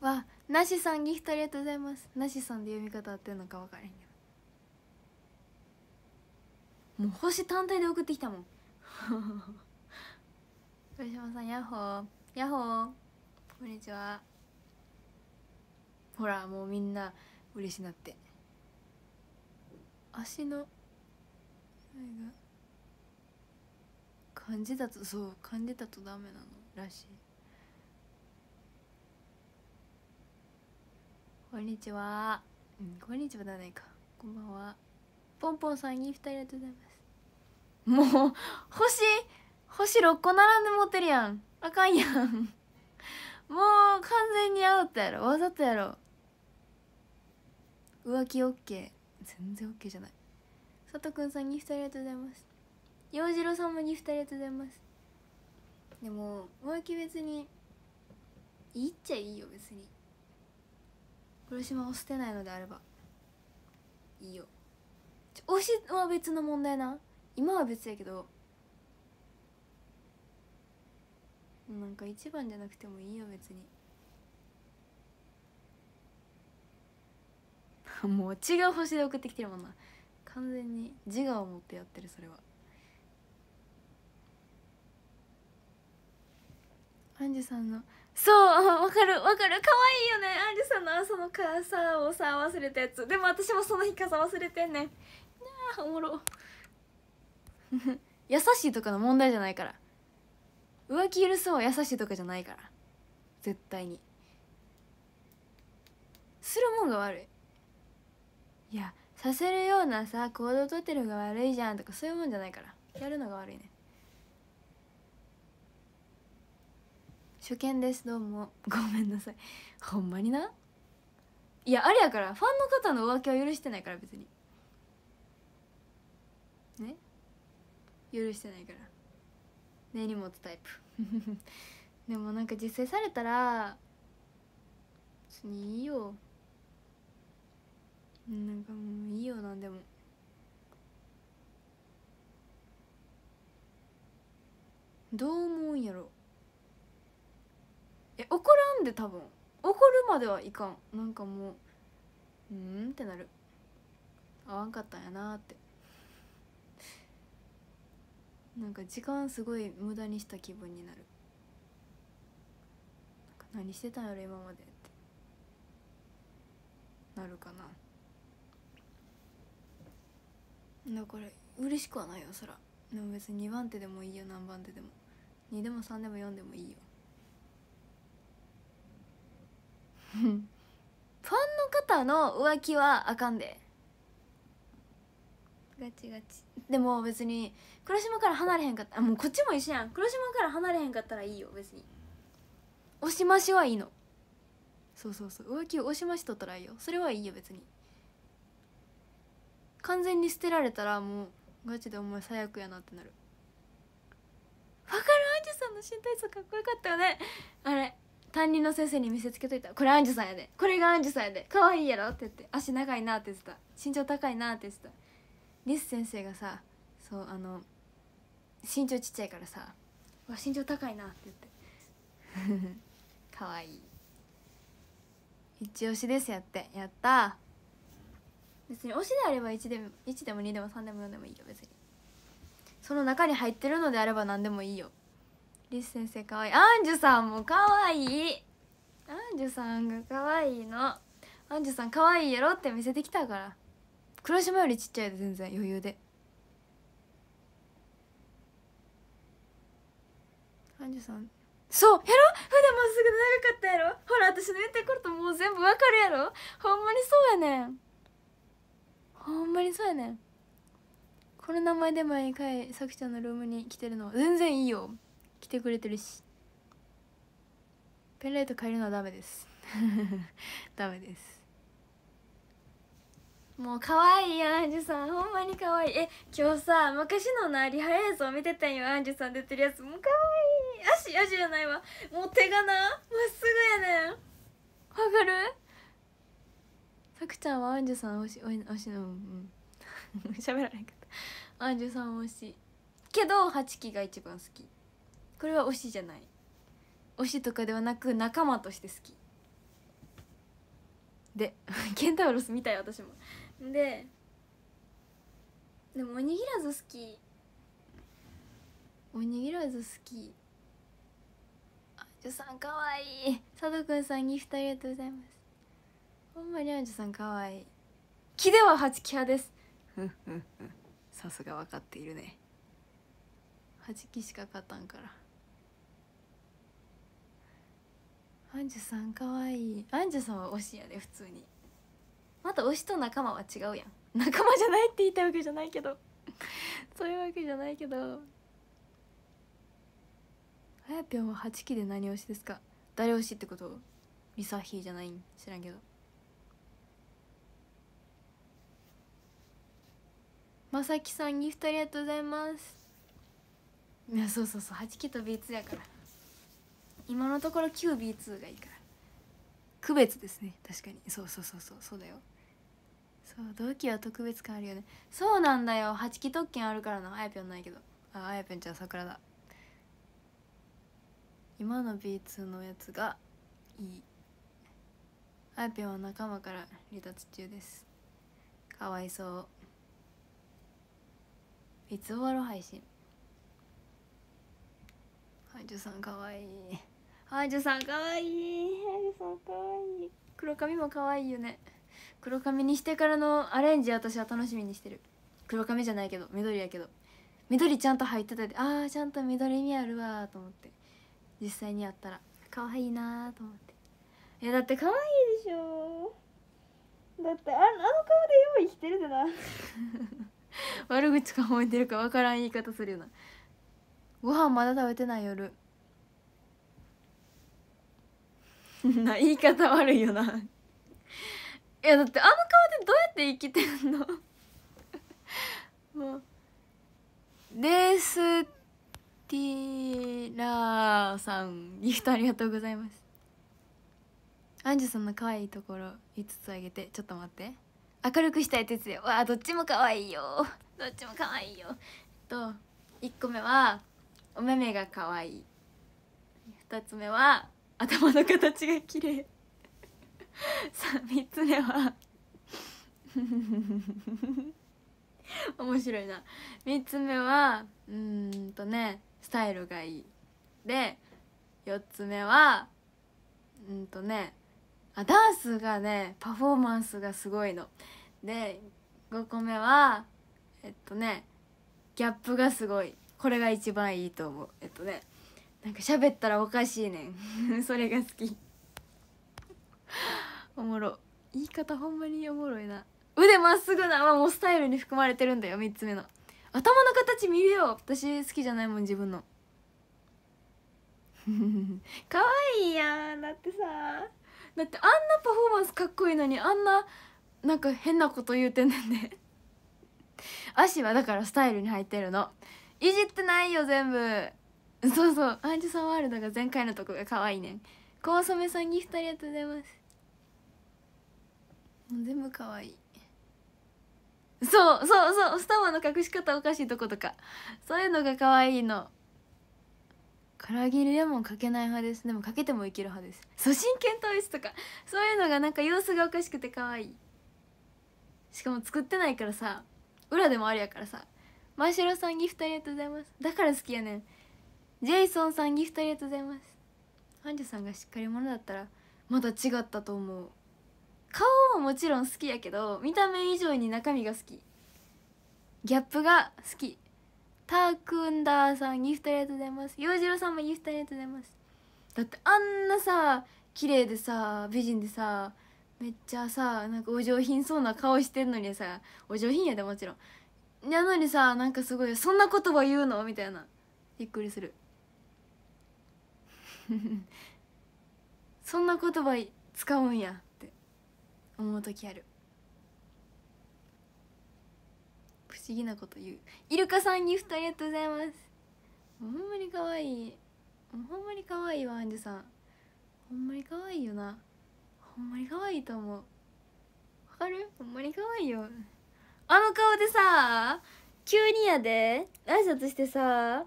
う。わなしさんギフトありがとうございます。なしさんで読み方合ってるのか分からへんけど。もう星単体で送ってきたもん。(laughs) 黒島さんヤッホー。ヤッホー。こんにちは。ほらもうみんな嬉しなって。足の感じだとそう感じだとダメなのらしい。こんにちは。うんこんにちはだねか。こんばんは。ポンポンさんギフトありがとうございます。もう星星6個並んで持ってるやん。あかんやん。もう完全にアウトやろ。わざとやろ。浮気 OK 全然 OK じゃない。佐藤くんさんギフトありがとうございます。洋次郎さんもギフトありがとうございます。でも浮気別にいいっちゃいいよ別に。黒島を捨てないのであれば。いいよ。推しは別の問題な。今は別やけど。なんか一番じゃなくてもいいよ別に。(laughs) もう違う星で送ってきてるもんな。完全に自我を持ってやってるそれは。アンジュさんの。そう (laughs) わかるわかる。可愛いよね。アンジュさんの朝の傘をさ忘れたやつ。でも私もその日傘忘れてんねん。あおもろ。(laughs) 優しいとかの問題じゃないから。浮気許すは優しいとかじゃないから。絶対に。するもんが悪い。いやさせるようなさ行動とってるのが悪いじゃんとかそういうもんじゃないから。やるのが悪いね。初見です。どうも。ごめんなさい。ほんまにな？いやあれやからファンの方の浮気は許してないから別に。ね？許してないから。根に持つタイプ。(laughs) でもなんか実際されたら別にいいよ。なんかもういいよなんでも。どう思うんやろ。え怒らんで多分。怒るまではいかん。なんかもううんってなる。合わんかったんやなって。なんか時間すごい無駄にした気分になる。何してたんやろ今までって。なるかな。だから嬉しくはないよそら。でも別に2番手でもいいよ何番手でも。2でも3でも4でもいいよ。(laughs) ファンの方の浮気はあかんで。ガチガチ。でも別に黒島から離れへんかった。あもうこっちも一緒やん。黒島から離れへんかったらいいよ別に。押し増しはいいの。そうそうそう。浮気を押し増しとったらいいよ。それはいいよ別に。完全に捨てられたらもうガチでお前最悪やなってなる。わかる？アンジュさんの新体操かっこよかったよね。あれ。担任の先生に見せつけといた。これアンジュさんやで。これがアンジュさんやで。可愛いやろ？って言って。足長いなって言ってた。身長高いなって言ってた。リス先生がさそうあの身長ちっちゃいからさ「わ身長高いな」って言って。(laughs) かわい。い一押しですやって。やった。別に推しであれば1でも1でも2でも3でも4でもいいよ別に。その中に入ってるのであれば何でもいいよ。リス先生かわいい。アンジュさんもかわいい。アンジュさんがかわいいの。アンジュさんかわいいやろって見せてきたから。黒島よりちっちゃいで全然余裕で。アンジュさん。そうやろ？筆まっすぐ長かったやろ？ほら私の言ってることもう全部わかるやろ？ほんまにそうやねん。ほんまにそうやねん。この名前で前に帰さくちゃんのルームに来てるのは全然いいよ。来てくれてるし。ペンライト変えるのはダメです。(laughs) ダメです。もう可愛いやアンジュさん。ほんまに可愛い。え今日さ昔のなリハ映像見てたんよアンジュさん出てるやつ。もう可愛い。足足じゃないわ。もう手がなまっすぐやねん。わかる？さくちゃんはアンジュさん推し推しのうん。(laughs) 喋らないかった。アンジュさん推し。けど8期が一番好き。これは推しじゃない。推しとかではなく仲間として好き。で (laughs) ケンタウロス見たよ私も。ででもおにぎらず好き。おにぎらず好き。じゅさんかわい。い佐藤くんさんギフトありがとうございます。ほんまにアンジュさんかわい。い木では八木派です。さすが分かっているね。八木しか勝たんからアンジュさんかわいい。アンジュさんは推しやで普通に。また推しと仲間は違うやん。仲間じゃないって言いたいわけじゃないけど。(laughs) そういうわけじゃないけど。あやぴょんは8期で何推しですか？誰推しってこと？リサヒーじゃないん？知らんけど。まさきさんギフトありがとうございます。いやそうそうそう。8期と B2 やから。今のところ 9B2 がいいから。区別ですね。確かに。そうそうそうそう。そうだよ。そう同期は特別感あるよね。そうなんだよ。8期特権あるからな。あやぴょんないけど。ああやぴょんちゃん桜だ。今の B2 のやつがいい。あやぴょんは仲間から離脱中です。かわいそう。いつ終わる配信。ハイジュさんかわいい。ハイジュさんかわいい。ハイジュさんかわいい。黒髪もかわいいよね。黒髪にしてからのアレンジ私は楽しみにしてる。黒髪じゃないけど緑やけど。緑ちゃんと入ってたでああちゃんと緑味あるわと思って。実際にやったら。可愛いなと思って。いやだって可愛いでしょ。だってああの顔でよう生きてるでな。(laughs) 悪口か思えてるかわからん言い方するよな。ご飯まだ食べてない夜な (laughs) 言い方悪いよな。いやだってあの顔でどうやって生きてんの？(laughs) もうレースティラーさんギフトありがとうございます。アンジュさんの可愛いところ5つあげてちょっと待って。明るくしたい鉄よ。わあどっちも可愛いよ。どっちも可愛いよ。と1個目はお目目が可愛い。2つ目は頭の形が綺麗。さあ3つ目は。面白いな。3つ目はうんとねスタイルがいい。で4つ目はうんとねあダンスがねパフォーマンスがすごいの。で5個目はえっとねギャップがすごい。これが一番いいと思う。えっとねなんか喋ったらおかしいねん。(laughs) それが好き。おもろ。言い方ほんまにおもろいな。腕まっすぐなはもうスタイルに含まれてるんだよ3つ目の。頭の形見るよ。私好きじゃないもん自分の。かわいいやん。だってさ。だってあんなパフォーマンスかっこいいのにあんななんか変なこと言うてんねんね (laughs) 足はだからスタイルに入ってるの。いじってないよ全部。そうそう。アンジュさんワールドが前回のとこが可愛いね。んコンソメさんギフトありがとうございます。もう全部可愛い。そうそうそう。スタバの隠し方おかしいとことか。そういうのが可愛いの。唐揚げにレモンかけない派です。でもかけてもいける派です。そう真剣統一とか。そういうのがなんか様子がおかしくて可愛い。しかも作ってないからさ。裏でもありやからさ。マシュロさんギフトありがとうございます。だから好きやねん。ジェイソンさんギフトありがとうございますハンジュさんがしっかり者だったらまだ違ったと思う。顔ももちろん好きやけど見た目以上に中身が好き。ギャップが好き。タークンダーさんギフトありがとうございます洋次郎さんもギフトありがとうございますだってあんなさ綺麗でさ美人でさめっちゃさなんかお上品そうな顔してんのにさお上品やでもちろん。なのにさなんかすごいそんな言葉言うの？みたいな。びっくりする。(laughs) そんな言葉使うんやって思う時ある。不思議なこと言う。イルカさんギフトありがとうございます。ほんまに可愛い。ほんまに可愛いわアンジュさん。ほんまに可愛いよな。ほんまに可愛いと思う。わかる？ほんまに可愛いよ。あの顔でさ急にやで。挨拶してさ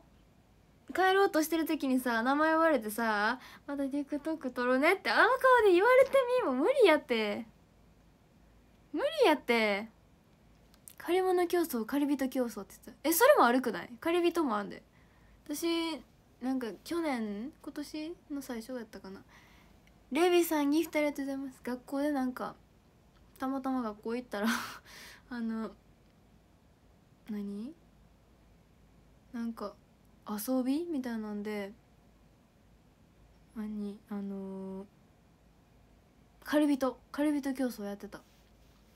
帰ろうとしてる時にさ名前呼ばれてさ「また TikTok 撮ろうね」ってあの顔で言われてみも無理やって。無理やって。借り物競争借り人競争って言ってた。えそれも悪くない？借り人もあんで。私なんか去年今年の最初やったかな。レビさんギフトありがとうございます。学校でなんかたまたま学校行ったら (laughs) あの何？なんか遊びみたいなんで何あのー、カルビトカルビト競争やってた。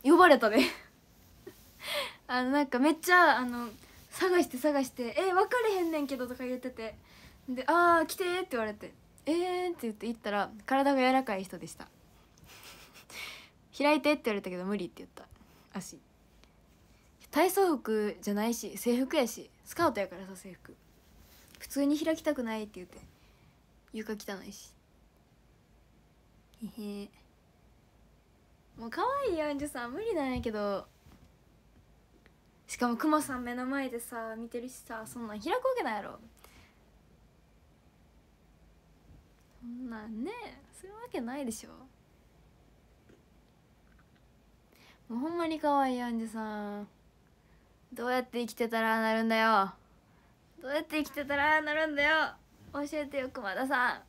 呼ばれたで (laughs) あのなんかめっちゃあの探して探して「え分かれへんねんけど」とか言ってて。で「ああ来て」って言われて「えー」って言って行ったら体が柔らかい人でした。(laughs) 開いてって言われたけど無理って言った。足。体操服じゃないし制服やし。スカートやからさ制服。普通に開きたくないって言って。床汚いし。へへ。もう可愛いやんじゅさん無理なんやけど。しかもクマさん目の前でさ見てるしさそんなん開くわけないやろ。そんなんねするわけないでしょ。もうほんまに可愛いやんじゅさん。どうやって生きてたらなるんだよ。どうやって生きてたらなるんだよ。教えてよ熊田さ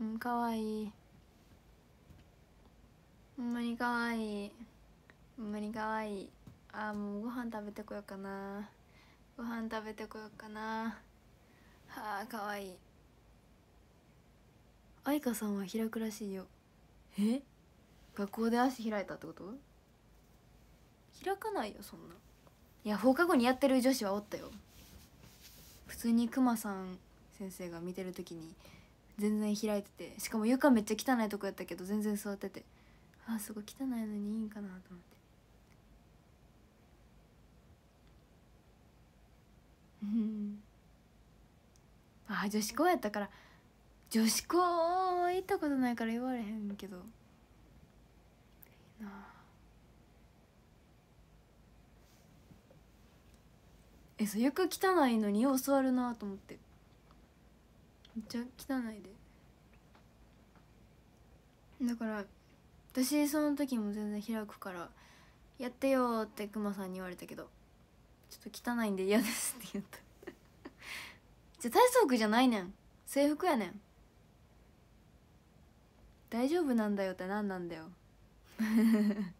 ん。うんかわいい。ほんまにかわいい。ほんまにかわいい。あもうご飯食べてこようかな。ご飯食べてこようかな。はあかわいい。愛花さんは開くらしいよ。え？学校で足開いたってこと？開かないよそんな。いや放課後にやってる女子はおったよ普通にクマさん先生が見てる時に全然開いててしかも床めっちゃ汚いとこやったけど全然座っててああすごい汚いのにいいんかなと思って。うん。あ女子校やったから女子校行ったことないから言われへんけど。いいなあ。えそう床汚いのによう座るなと思って。めっちゃ汚いで。だから私その時も全然開くから「やってよ」ってクマさんに言われたけど「ちょっと汚いんで嫌です」って言った。(laughs) じゃ体操服じゃないねん。制服やねん。大丈夫なんだよって何なんだよ。(laughs)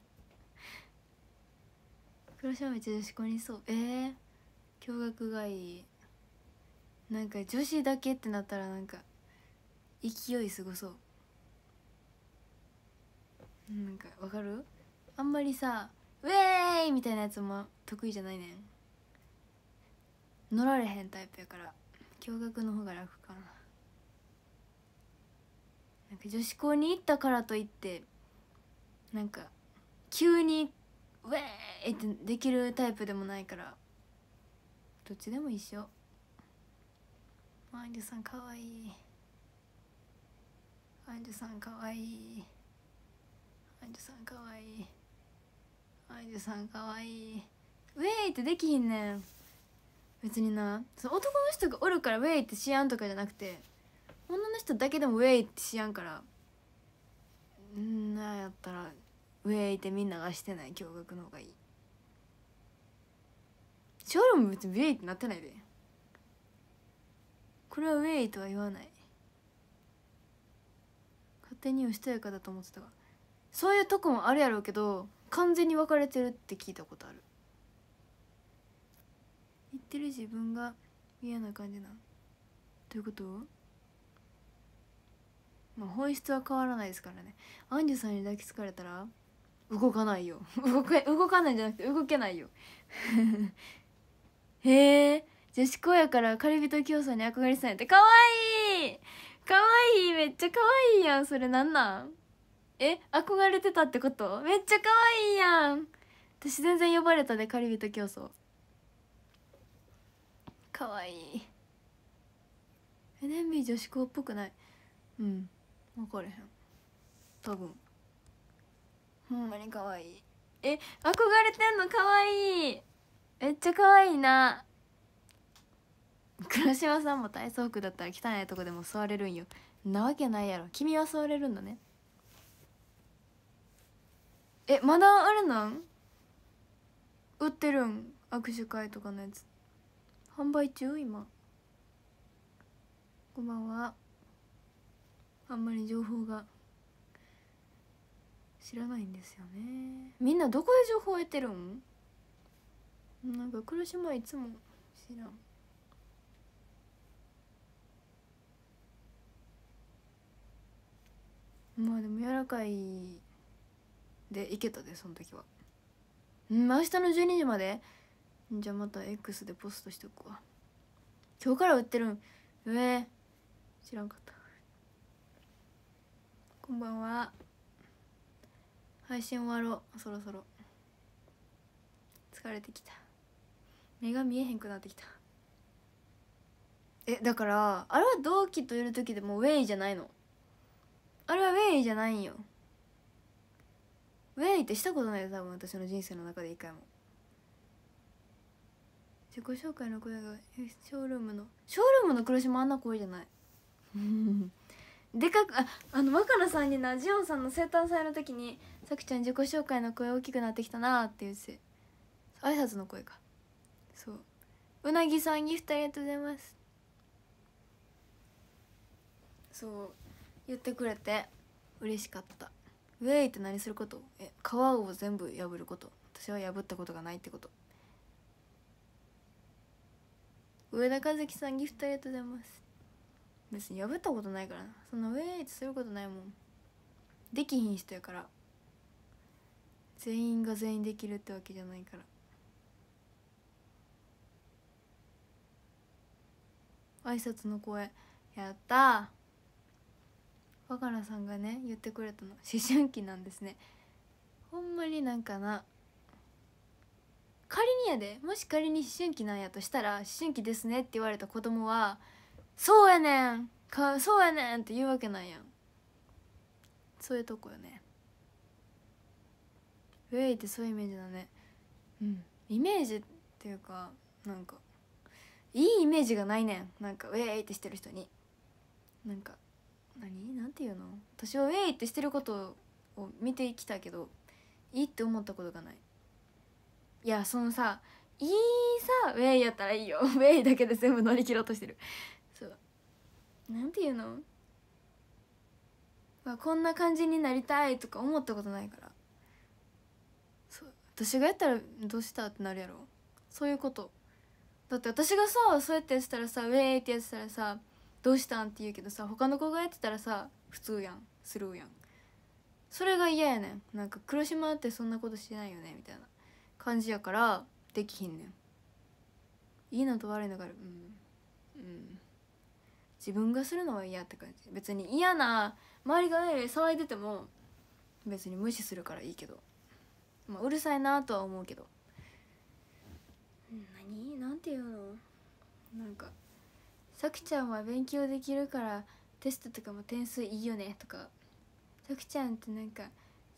黒島めっちゃ女子校にそう。ええー、驚愕がいい。なんか女子だけってなったらなんか勢いすごそう。なんかわかる？あんまりさ「ウェーイ!」みたいなやつも得意じゃないねん。乗られへんタイプやから。驚愕の方が楽かな。なんか女子校に行ったからといってなんか急に「ウェーイ!」ってできるタイプでもないから。どっちでも一緒。アンジュさんかわいい。アンジュさんかわいい。アンジュさんかわいい。アンジュさんかわいい。ウェイってできひんねん。別にな。そ男の人がおるからウェイってしやんとかじゃなくて女の人だけでもウェイってしやんからんなんやったらウェイってみんながしてない驚愕の方がいい。ショールーム別にウェイってなってないで。これはウェイとは言わない。勝手におしとやかだと思ってたがそういうとこもあるやろうけど完全に分かれてるって聞いたことある。言ってる自分が嫌な感じなん？どういうこと？まあ本質は変わらないですからね。アンジュさんに抱きつかれたら動かないよ。動け動かないんじゃなくて動けないよ。へえ女子校やからカリビト競争に憧れてたんや。ってかわい。いかわいい。めっちゃかわいいやん。それなんなんえ憧れてたってこと？めっちゃかわいいやん。私全然呼ばれたでカリビト競争かわい。い。NMB 女子校っぽくない？うん。分かれへん。多分。ほんまにかわい。いえ憧れてんのかわいい。めっちゃかわいいな。黒島さんも体操服だったら汚いとこでも座れるんよ。なわけないやろ。君は座れるんだね。えまだあれなん売ってるん？握手会とかのやつ。販売中？今。こんばんは。あんまり情報が。知らないんですよね。みんなどこで情報を得てるん？なんか黒島いつも知らん。まあでも柔らかいでいけたでその時は。うん明日の12時まで？じゃあまた X でポストしとくわ。今日から売ってるん？うえー、知らんかった。こんばんは。配信終わろう。そろそろ。疲れてきた。目が見えへんくなってきた。えだからあれは同期といる時でもウェイじゃないの？あれはウェイじゃないんよ。ウェイってしたことないよ多分私の人生の中で一回も。自己紹介の声がショールームの？ショールームの黒島あんな声じゃない。でかくああの若菜さんになジオンさんの生誕祭の時に「さくちゃん自己紹介の声大きくなってきたな」って言って挨拶の声か。うなぎさんギフトありがとうございます。そう言ってくれて嬉しかった。ウェイって何すること？え皮を全部破ること。私は破ったことがないってこと。上田和樹さんギフトありがとうございます。別に破ったことないからな。そんなウェイってすることないもん。できひん人やから。全員が全員できるってわけじゃないから。挨拶の声。やった。若菜さんがね言ってくれたの。思春期なんですね。ほんまになんかな。仮にやで。もし仮に思春期なんやとしたら思春期ですねって言われた子供はそうやねん。かそうやねんって言うわけないやん。そういうとこよね。ウェイってそういうイメージだね。うん。イメージっていうかなんかいいイメージがないねん。なんかウェイってしてる人に。なんか何？なんていうの？私はウェイってしてることを見てきたけどいいって思ったことがない。いやそのさいいさウェイやったらいいよ。(laughs) ウェイだけで全部乗り切ろうとしてる。そう。なんていうの、こんな感じになりたいとか思ったことないから。そう。私がやったらどうしたってなるやろ。そういうこと。だって私がさそうやってやってたらさウェイってやってたらさどうしたん？って言うけどさ他の子がやってたらさ普通やん。スルーやん。それが嫌やねん。なんか黒島ってそんなことしてないよねみたいな感じやからできひんねん。いいのと悪いのがある。うん。うん。自分がするのは嫌って感じ。別に嫌な周りがね騒いでても別に無視するからいいけど。まあうるさいなとは思うけど。何？なんていうの？なんかさくちゃんは勉強できるからテストとかも点数いいよねとか。さくちゃんってなんか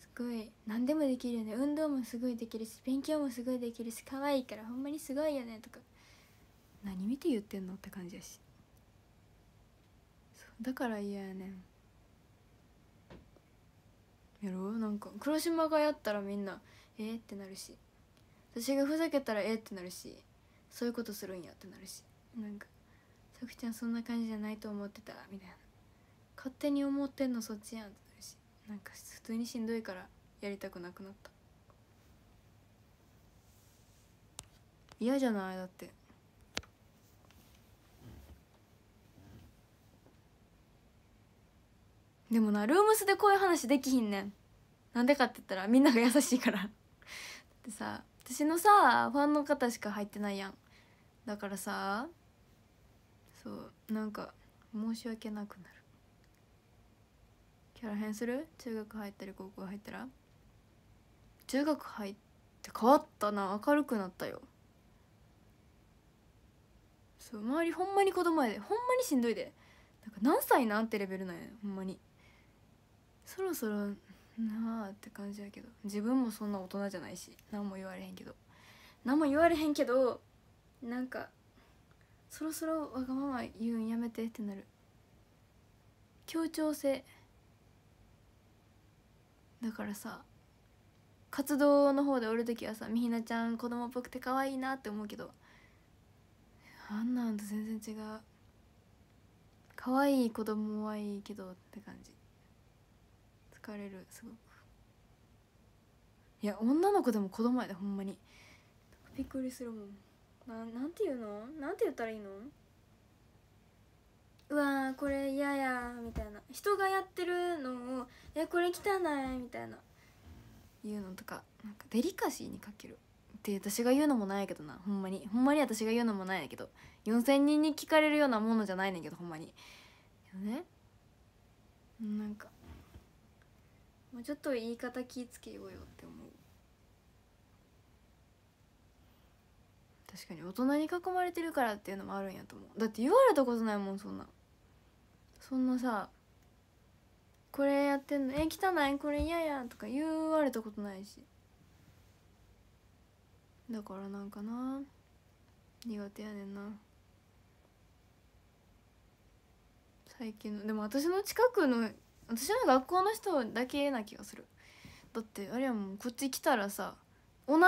すごい何でもできるよね。運動もすごいできるし勉強もすごいできるし可愛いからほんまにすごいよねとか。何見て言ってんのって感じやし。そうだから嫌やねん。やろ？なんか黒島がやったらみんなえー、ってなるし。私がふざけたらえー、ってなるしそういうことするんやってなるし。なんかさくちゃんそんな感じじゃないと思ってたみたいな勝手に思ってんのそっちやんってなるし。なんか普通にしんどいからやりたくなくなった。嫌じゃない？だって。でもなルームスでこういう話できひんねん。なんでかって言ったらみんなが優しいから。だってさ私のさファンの方しか入ってないやん。だからさそうなんか申し訳なくなる。キャラ変する？中学入ったり高校入ったら？中学入って変わったな。明るくなったよ。そう周りほんまに子供やで。ほんまにしんどいで。なんか何歳なん？てレベルなんやほんまに。そろそろなあって感じやけど。自分もそんな大人じゃないし何も言われへんけど。何も言われへんけどなんかそろそろわがまま言うんやめてってなる。協調性。だからさ活動の方でおる時はさみひなちゃん子供っぽくて可愛いなって思うけどあんなんと全然違う。可愛い子供はいいけどって感じ。疲れるすごく。いや女の子でも子供やでほんまに。びっくりするもん。ななんて言うの？なんて言ったらいいの？うわーこれ嫌やみたいな。人がやってるのを「えこれ汚い」みたいな。言うのとかなんかデリカシーに欠けるって私が言うのもないけどなほんまに。ほんまに私が言うのもないんやけど4,000人に聞かれるようなものじゃないねんけどほんまに。ね。なんかもうちょっと言い方気ぃつけようよって思う。確かに大人に囲まれてるからっていうのもあるんやと思う。だって言われたことないもんそんな。そんなさこれやってんのえ汚い？これ嫌やとか言われたことないし。だからなんかな。苦手やねんな。最近のでも私の近くの私の学校の人だけな気がする。だってあれやもんこっち来たらさ同い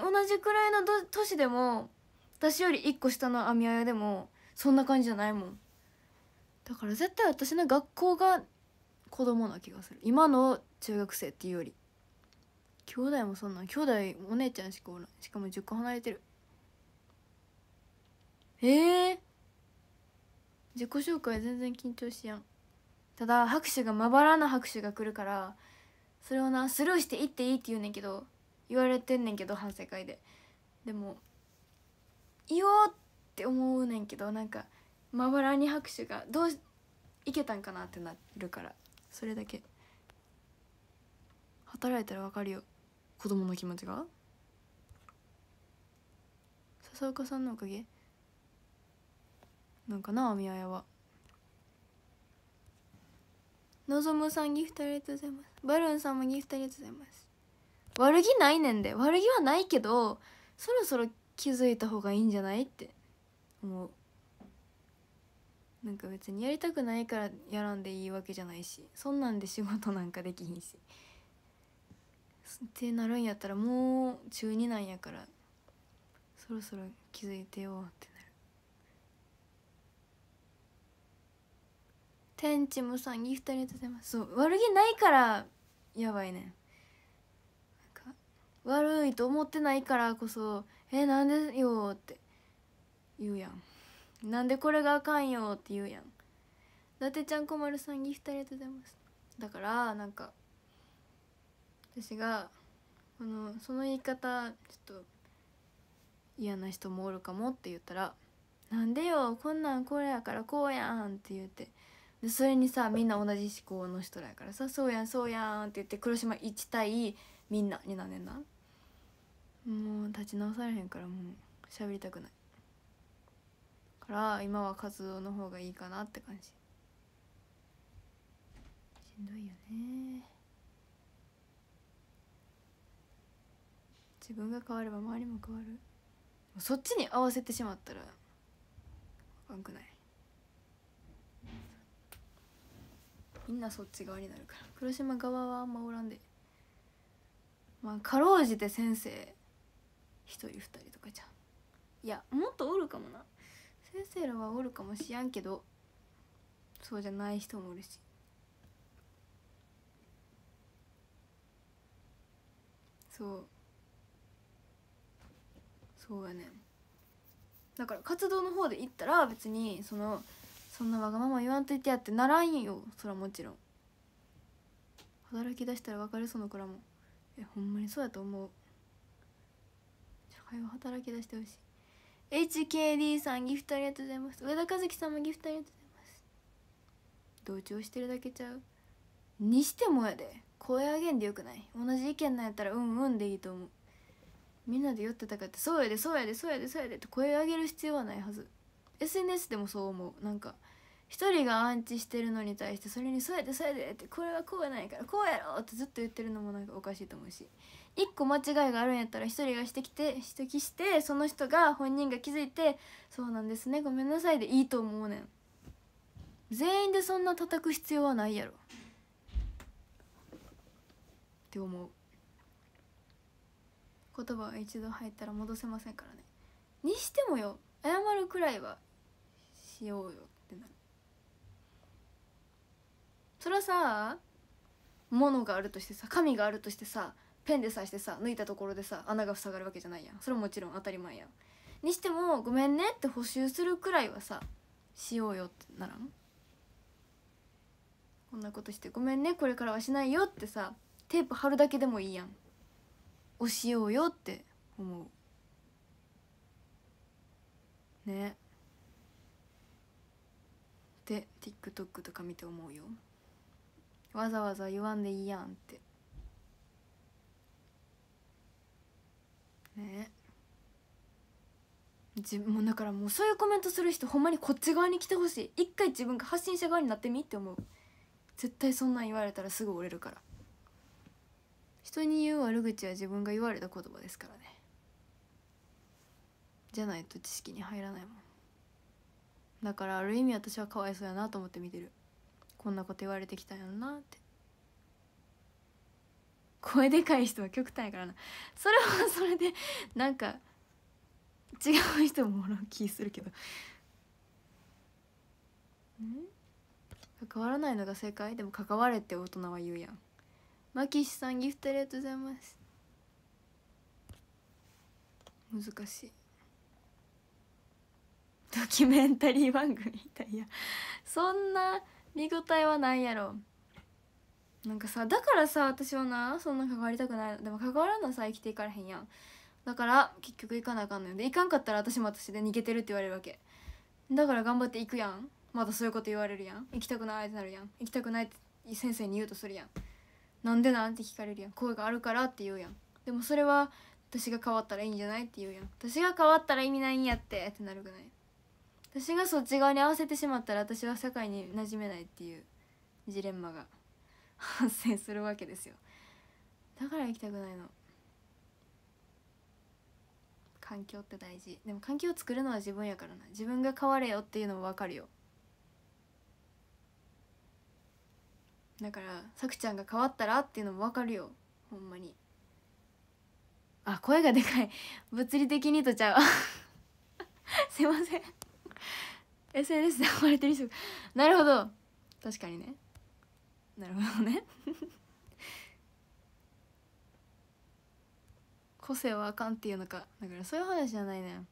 同じくらいの年でも私より1個下の網あやでもそんな感じじゃないもん。だから絶対私の学校が子供な気がする。今の中学生っていうより。兄弟もそんなん。兄弟お姉ちゃんしかおらん。しかも10個離れてる。えー、自己紹介全然緊張しやん。ただ拍手がまばらな拍手が来るからそれをなスルーしていっていいって言うねんけど言われてんねんけど反省会で。でも言おって思うねんけどなんかまばらに拍手がどういけたんかなってなるからそれだけ。働いたら分かるよ。子供の気持ちが。笹岡さんのおかげ。なんかな宮やは。のぞむさんギフトありがとうございます。バルーンさんもギフトありがとうございます。悪気ないねんで。悪気はないけどそろそろ気づいた方がいいんじゃないって。思う。なんか別にやりたくないからやらんでいいわけじゃないしそんなんで仕事なんかできひんし。ってなるんやったらもう中2なんやからそろそろ気づいてよってなる天地もさんギフトありがとうございます。そう悪気ないからやばいね。か悪いと思ってないからこそ「えなんでよ」って言うやん。なんでこれがあかんよって言うやん。伊達ちゃんこまるさんギフトありがとうございます。だからなんか私がこのその言い方ちょっと嫌な人もおるかもって言ったら「なんでよこんなんこれやからこうやん」って言って。それにさみんな同じ思考の人らやからさ「そうやんそうやん」って言って黒島1対みんなになんねんな。もう立ち直されへんからもう喋りたくない。から今は活動の方がいいかなって感じ。しんどいよね。自分が変われば周りも変わる。そっちに合わせてしまったらあかんくない。みんなそっち側になるから。黒島側はあんまおらんで。まあかろうじて先生一人二人とかじゃんいやもっとおるかもな。先生らはおるかもしやんけどそうじゃない人もおるし。そう。そうやねだから活動の方で行ったら別にそのそんなわがまま言わんといてやってならんよ。そらもちろん。働き出したら別れそうの子らも。えほんまにそうやと思う。社会は働き出してほしい。HKD さんギフトありがとうございます。上田和樹さんもギフトありがとうございます。同調してるだけちゃう。にしてもやで。声上げんでよくない。同じ意見なんやったらうんうんでいいと思う。みんなで酔ってたかってそうやでそうやでそうやでそうやでって声上げる必要はないはず。SNS でもそう思う。なんか一人がアンチしてるのに対してそれに「そうやでそうやで」って「これはこうやないからこうやろ」ってずっと言ってるのもなんかおかしいと思うし。一個間違いがあるんやったら一人が指摘して指摘してその人が本人が気づいて「そうなんですね。ごめんなさい」でいいと思うねん。全員でそんな叩く必要はないやろ。って思う。言葉は一度入ったら戻せませんからね。にしてもよ。謝るくらいはしようよってなるそれはさ物があるとしてさ紙があるとしてさペンで刺してさ抜いたところでさ穴が塞がるわけじゃないやん。それはもちろん当たり前やん。にしても「ごめんね」って補修するくらいはさしようよってならん？こんなことして「ごめんねこれからはしないよ」ってさテープ貼るだけでもいいやん。をしようよって思う。ね。で TikTok とか見て思うよ。わざわざ言わんでいいやんって。ね。自分もだからもうそういうコメントする人ほんまにこっち側に来てほしい。一回自分が発信者側になってみって思う。絶対そんなん言われたらすぐ折れるから。人に言う悪口は自分が言われた言葉ですからね。じゃないと知識に入らないもん。だからある意味私はかわいそうやなと思って見てる。こんなこと言われてきたんやろなって。声でかい人は極端やからな。それはそれでなんか違う人もおらん気するけど。ん？関わらないのが正解？でも関われって大人は言うやん。マキシさんギフトありがとうございます。難しい。ドキュメンタリー番組みたいや。そんな見応えはないやろ。なんかさだからさ私はなそんな関わりたくない。でも関わらんのさ生きていかれへんやん。だから結局行かなあかんのよ。で行かんかったら私も私で逃げてるって言われるわけ。だから頑張って行くやん。またそういうこと言われるやん。行きたくないってなるやん。行きたくないって先生に言うとするやん。なんでなんて聞かれるやん。声があるからって言うやん。でもそれは私が変わったらいいんじゃないって言うやん。私が変わったら意味ないんやってってなるくない。私がそっち側に合わせてしまったら私は社会に馴染めないっていうジレンマが (laughs) 発生するわけですよ。だから行きたくないの。環境って大事。でも環境を作るのは自分やからな。自分が変われよっていうのも分かるよ。だからさくちゃんが変わったらっていうのも分かるよ。ほんまに。あ声がでかい。物理的にとちゃう。(laughs) すいません。SNS で暴れてる人。なるほど。確かにね。なるほどね。(laughs) 個性はあかんっていうのか。だからそういう話じゃないね。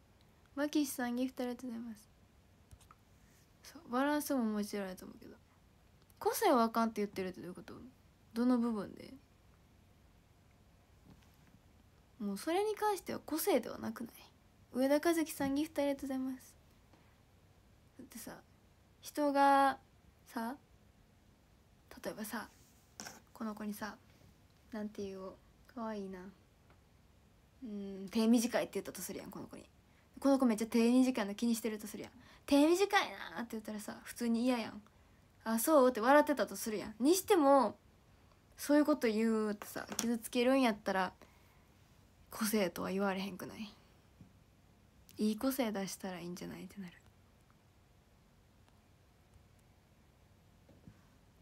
マキシさんギフトありがとうございます。そうバランスももちろんやと思うけど。個性はあかんって言ってるってどういうこと？どの部分で？もうそれに関しては個性ではなくない？上田和樹さんギフトありがとうございます。ってさ人がさ例えばさこの子にさなんて言おうかわいいな。うん手短いって言ったとするやんこの子に。この子めっちゃ手短いの気にしてるとするやん。手短いなって言ったらさ普通に嫌やん。あそうって笑ってたとするやん。にしてもそういうこと言うってさ傷つけるんやったら個性とは言われへんくない？いい個性出したらいいんじゃないってなる。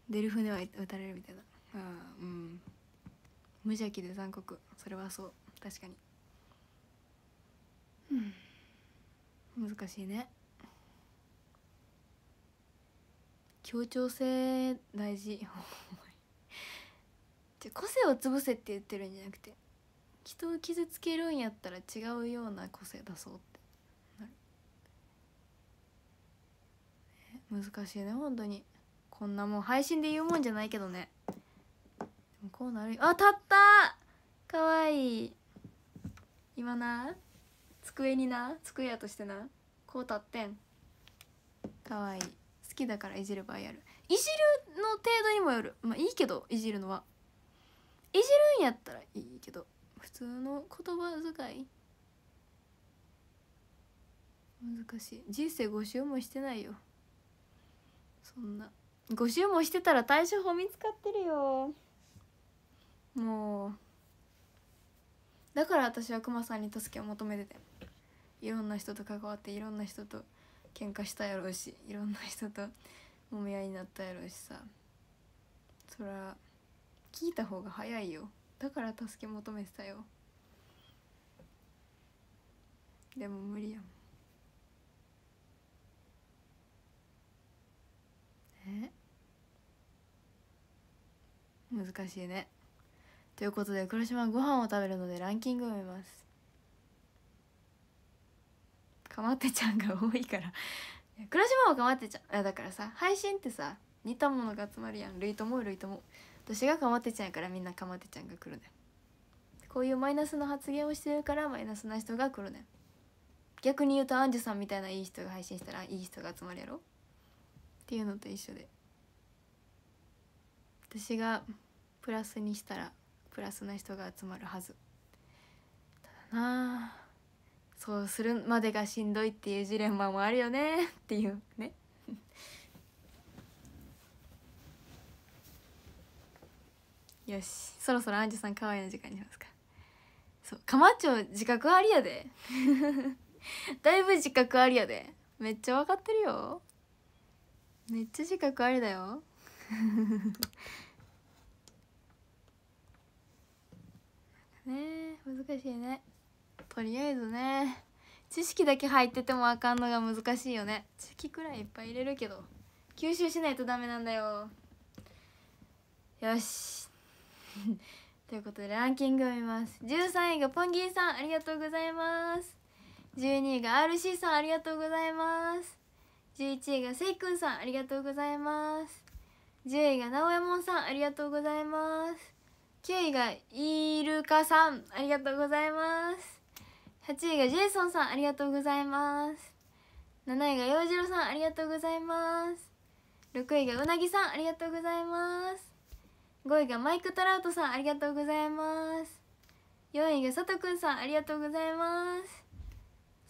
出る船は打たれるみたいな。ああうん。無邪気で残酷。それはそう。確かに。うん。難しいね。協調性大事。(laughs) じゃ個性を潰せって言ってるんじゃなくて人を傷つけるんやったら違うような個性出そうってなる。難しいね本当にこんなもん配信で言うもんじゃないけどね。こうなるあ立った。かわいい。今な。机にな。机やとしてな。こう立ってん。かわいい。好きだからいじる場合ある。いじるの程度にもよる。まあいいけどいじるのは。いじるんやったらいいけど普通の言葉遣い。難しい。人生5周もしてないよ。そんな。5周もしてたら対処法見つかってるよ。もう。だから私はクマさんに助けを求めてて。いろんな人と関わっていろんな人と喧嘩したやろうしいろんな人ともみ合いになったやろうしさ。そら聞いた方が早いよ。だから助け求めてたよ。でも無理やん。難しいね。ということで黒島はご飯を食べるのでランキングを見ます。かまってちゃんが多いから。黒島もかまってちゃんいやだからさ配信ってさ似たものが集まるやん。類とも類とも。私がかまってちゃんやからみんなかまってちゃんが来るねこういうマイナスの発言をしてるからマイナスな人が来るね逆に言うとアンジュさんみたいないい人が配信したらいい人が集まるやろ？っていうのと一緒で。私がプラスにしたらプラスな人が集まるはず。だなそうするまでがしんどいっていうジレンマもあるよね。(laughs) っていうね。(laughs) よし。そろそろアンジュさん可愛いの時間にしますか。そう。かまちょ自覚ありやで。(laughs) だいぶ自覚ありやで。めっちゃ分かってるよ。めっちゃ自覚ありだよ。ね。難しいね。とりあえずね。知識だけ入っててもあかんのが難しいよね。知識くらいいっぱい入れるけど。吸収しないとダメなんだよ。よし。(laughs) ということでランキングを見ます。13位がポンギーさんありがとうございます。12位が RC さんありがとうございます。11位がせいくんさんありがとうございます。10位が直山さんありがとうございます。9位がイルカさんありがとうございます。8位がジェイソンさんありがとうございます。7位が洋次郎さんありがとうございます。6位がうなぎさんありがとうございます。5位がマイク・トラウトさんありがとうございます。4位が佐藤くんさんありがとうございます。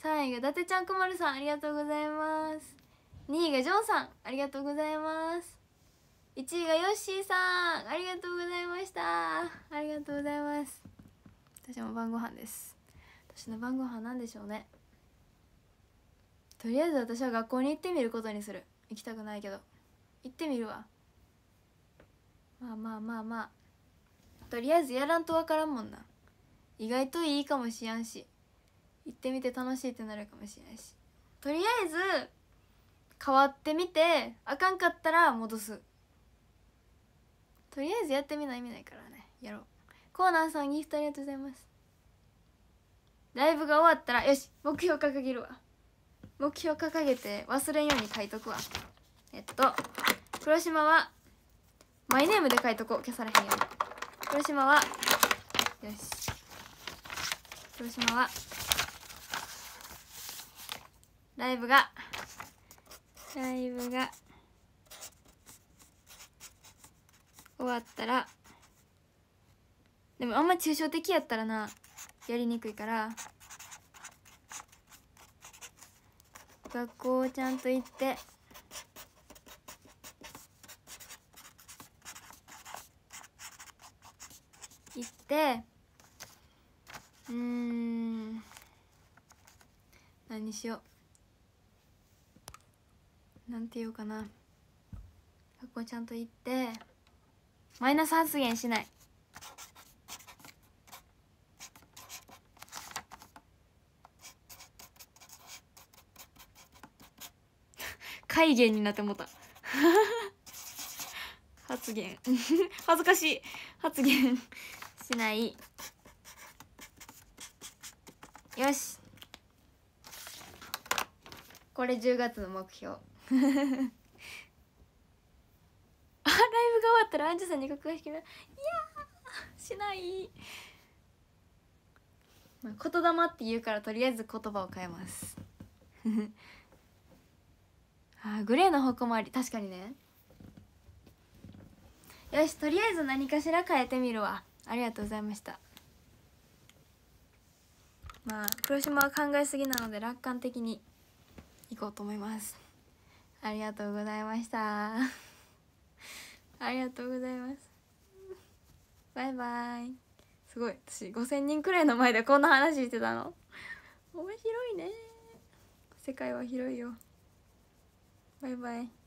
3位が伊達ちゃんこまるさんありがとうございます。2位がジョンさんありがとうございます。1位がヨッシーさんありがとうございました。ありがとうございます。私も晩ご飯です。私の晩ご飯なんでしょうね。とりあえず私は学校に行ってみることにする。行きたくないけど。行ってみるわ。まあまあまあまあ。とりあえずやらんとわからんもんな。意外といいかもしやんし。行ってみて楽しいってなるかもしれないし。とりあえず変わってみてあかんかったら戻す。とりあえずやってみない意味ないからね。やろう。コーナーさんギフトありがとうございます。ライブが終わったらよし目標掲げるわ。目標掲げて忘れんように書いとくわ。えっと黒島はマイネームで書いとこう。消されへんように。黒島はよし。黒島はライブがライブが終わったらでもあんま抽象的やったらなやりにくいから学校をちゃんと行って行ってうん何しよう。なんて言おうかな。学校ちゃんと行ってマイナス発言しない。(laughs) 戒厳になってもた。(laughs) 発言。(laughs) 恥ずかしい。発言しない。よし。これ10月の目標。終わったらアンジュさんに告白していやしない、まあ、言霊って言うからとりあえず言葉を変えます。(laughs) あグレーの方向もあり。確かにね。よしとりあえず何かしら変えてみるわ。ありがとうございました。まあ黒島は考えすぎなので楽観的にいこうと思います。ありがとうございました。ありがとうございます。バイバイ。すごい。私5,000人くらいの前でこんな話してたの。面白いね。世界は広いよ。バイバイ。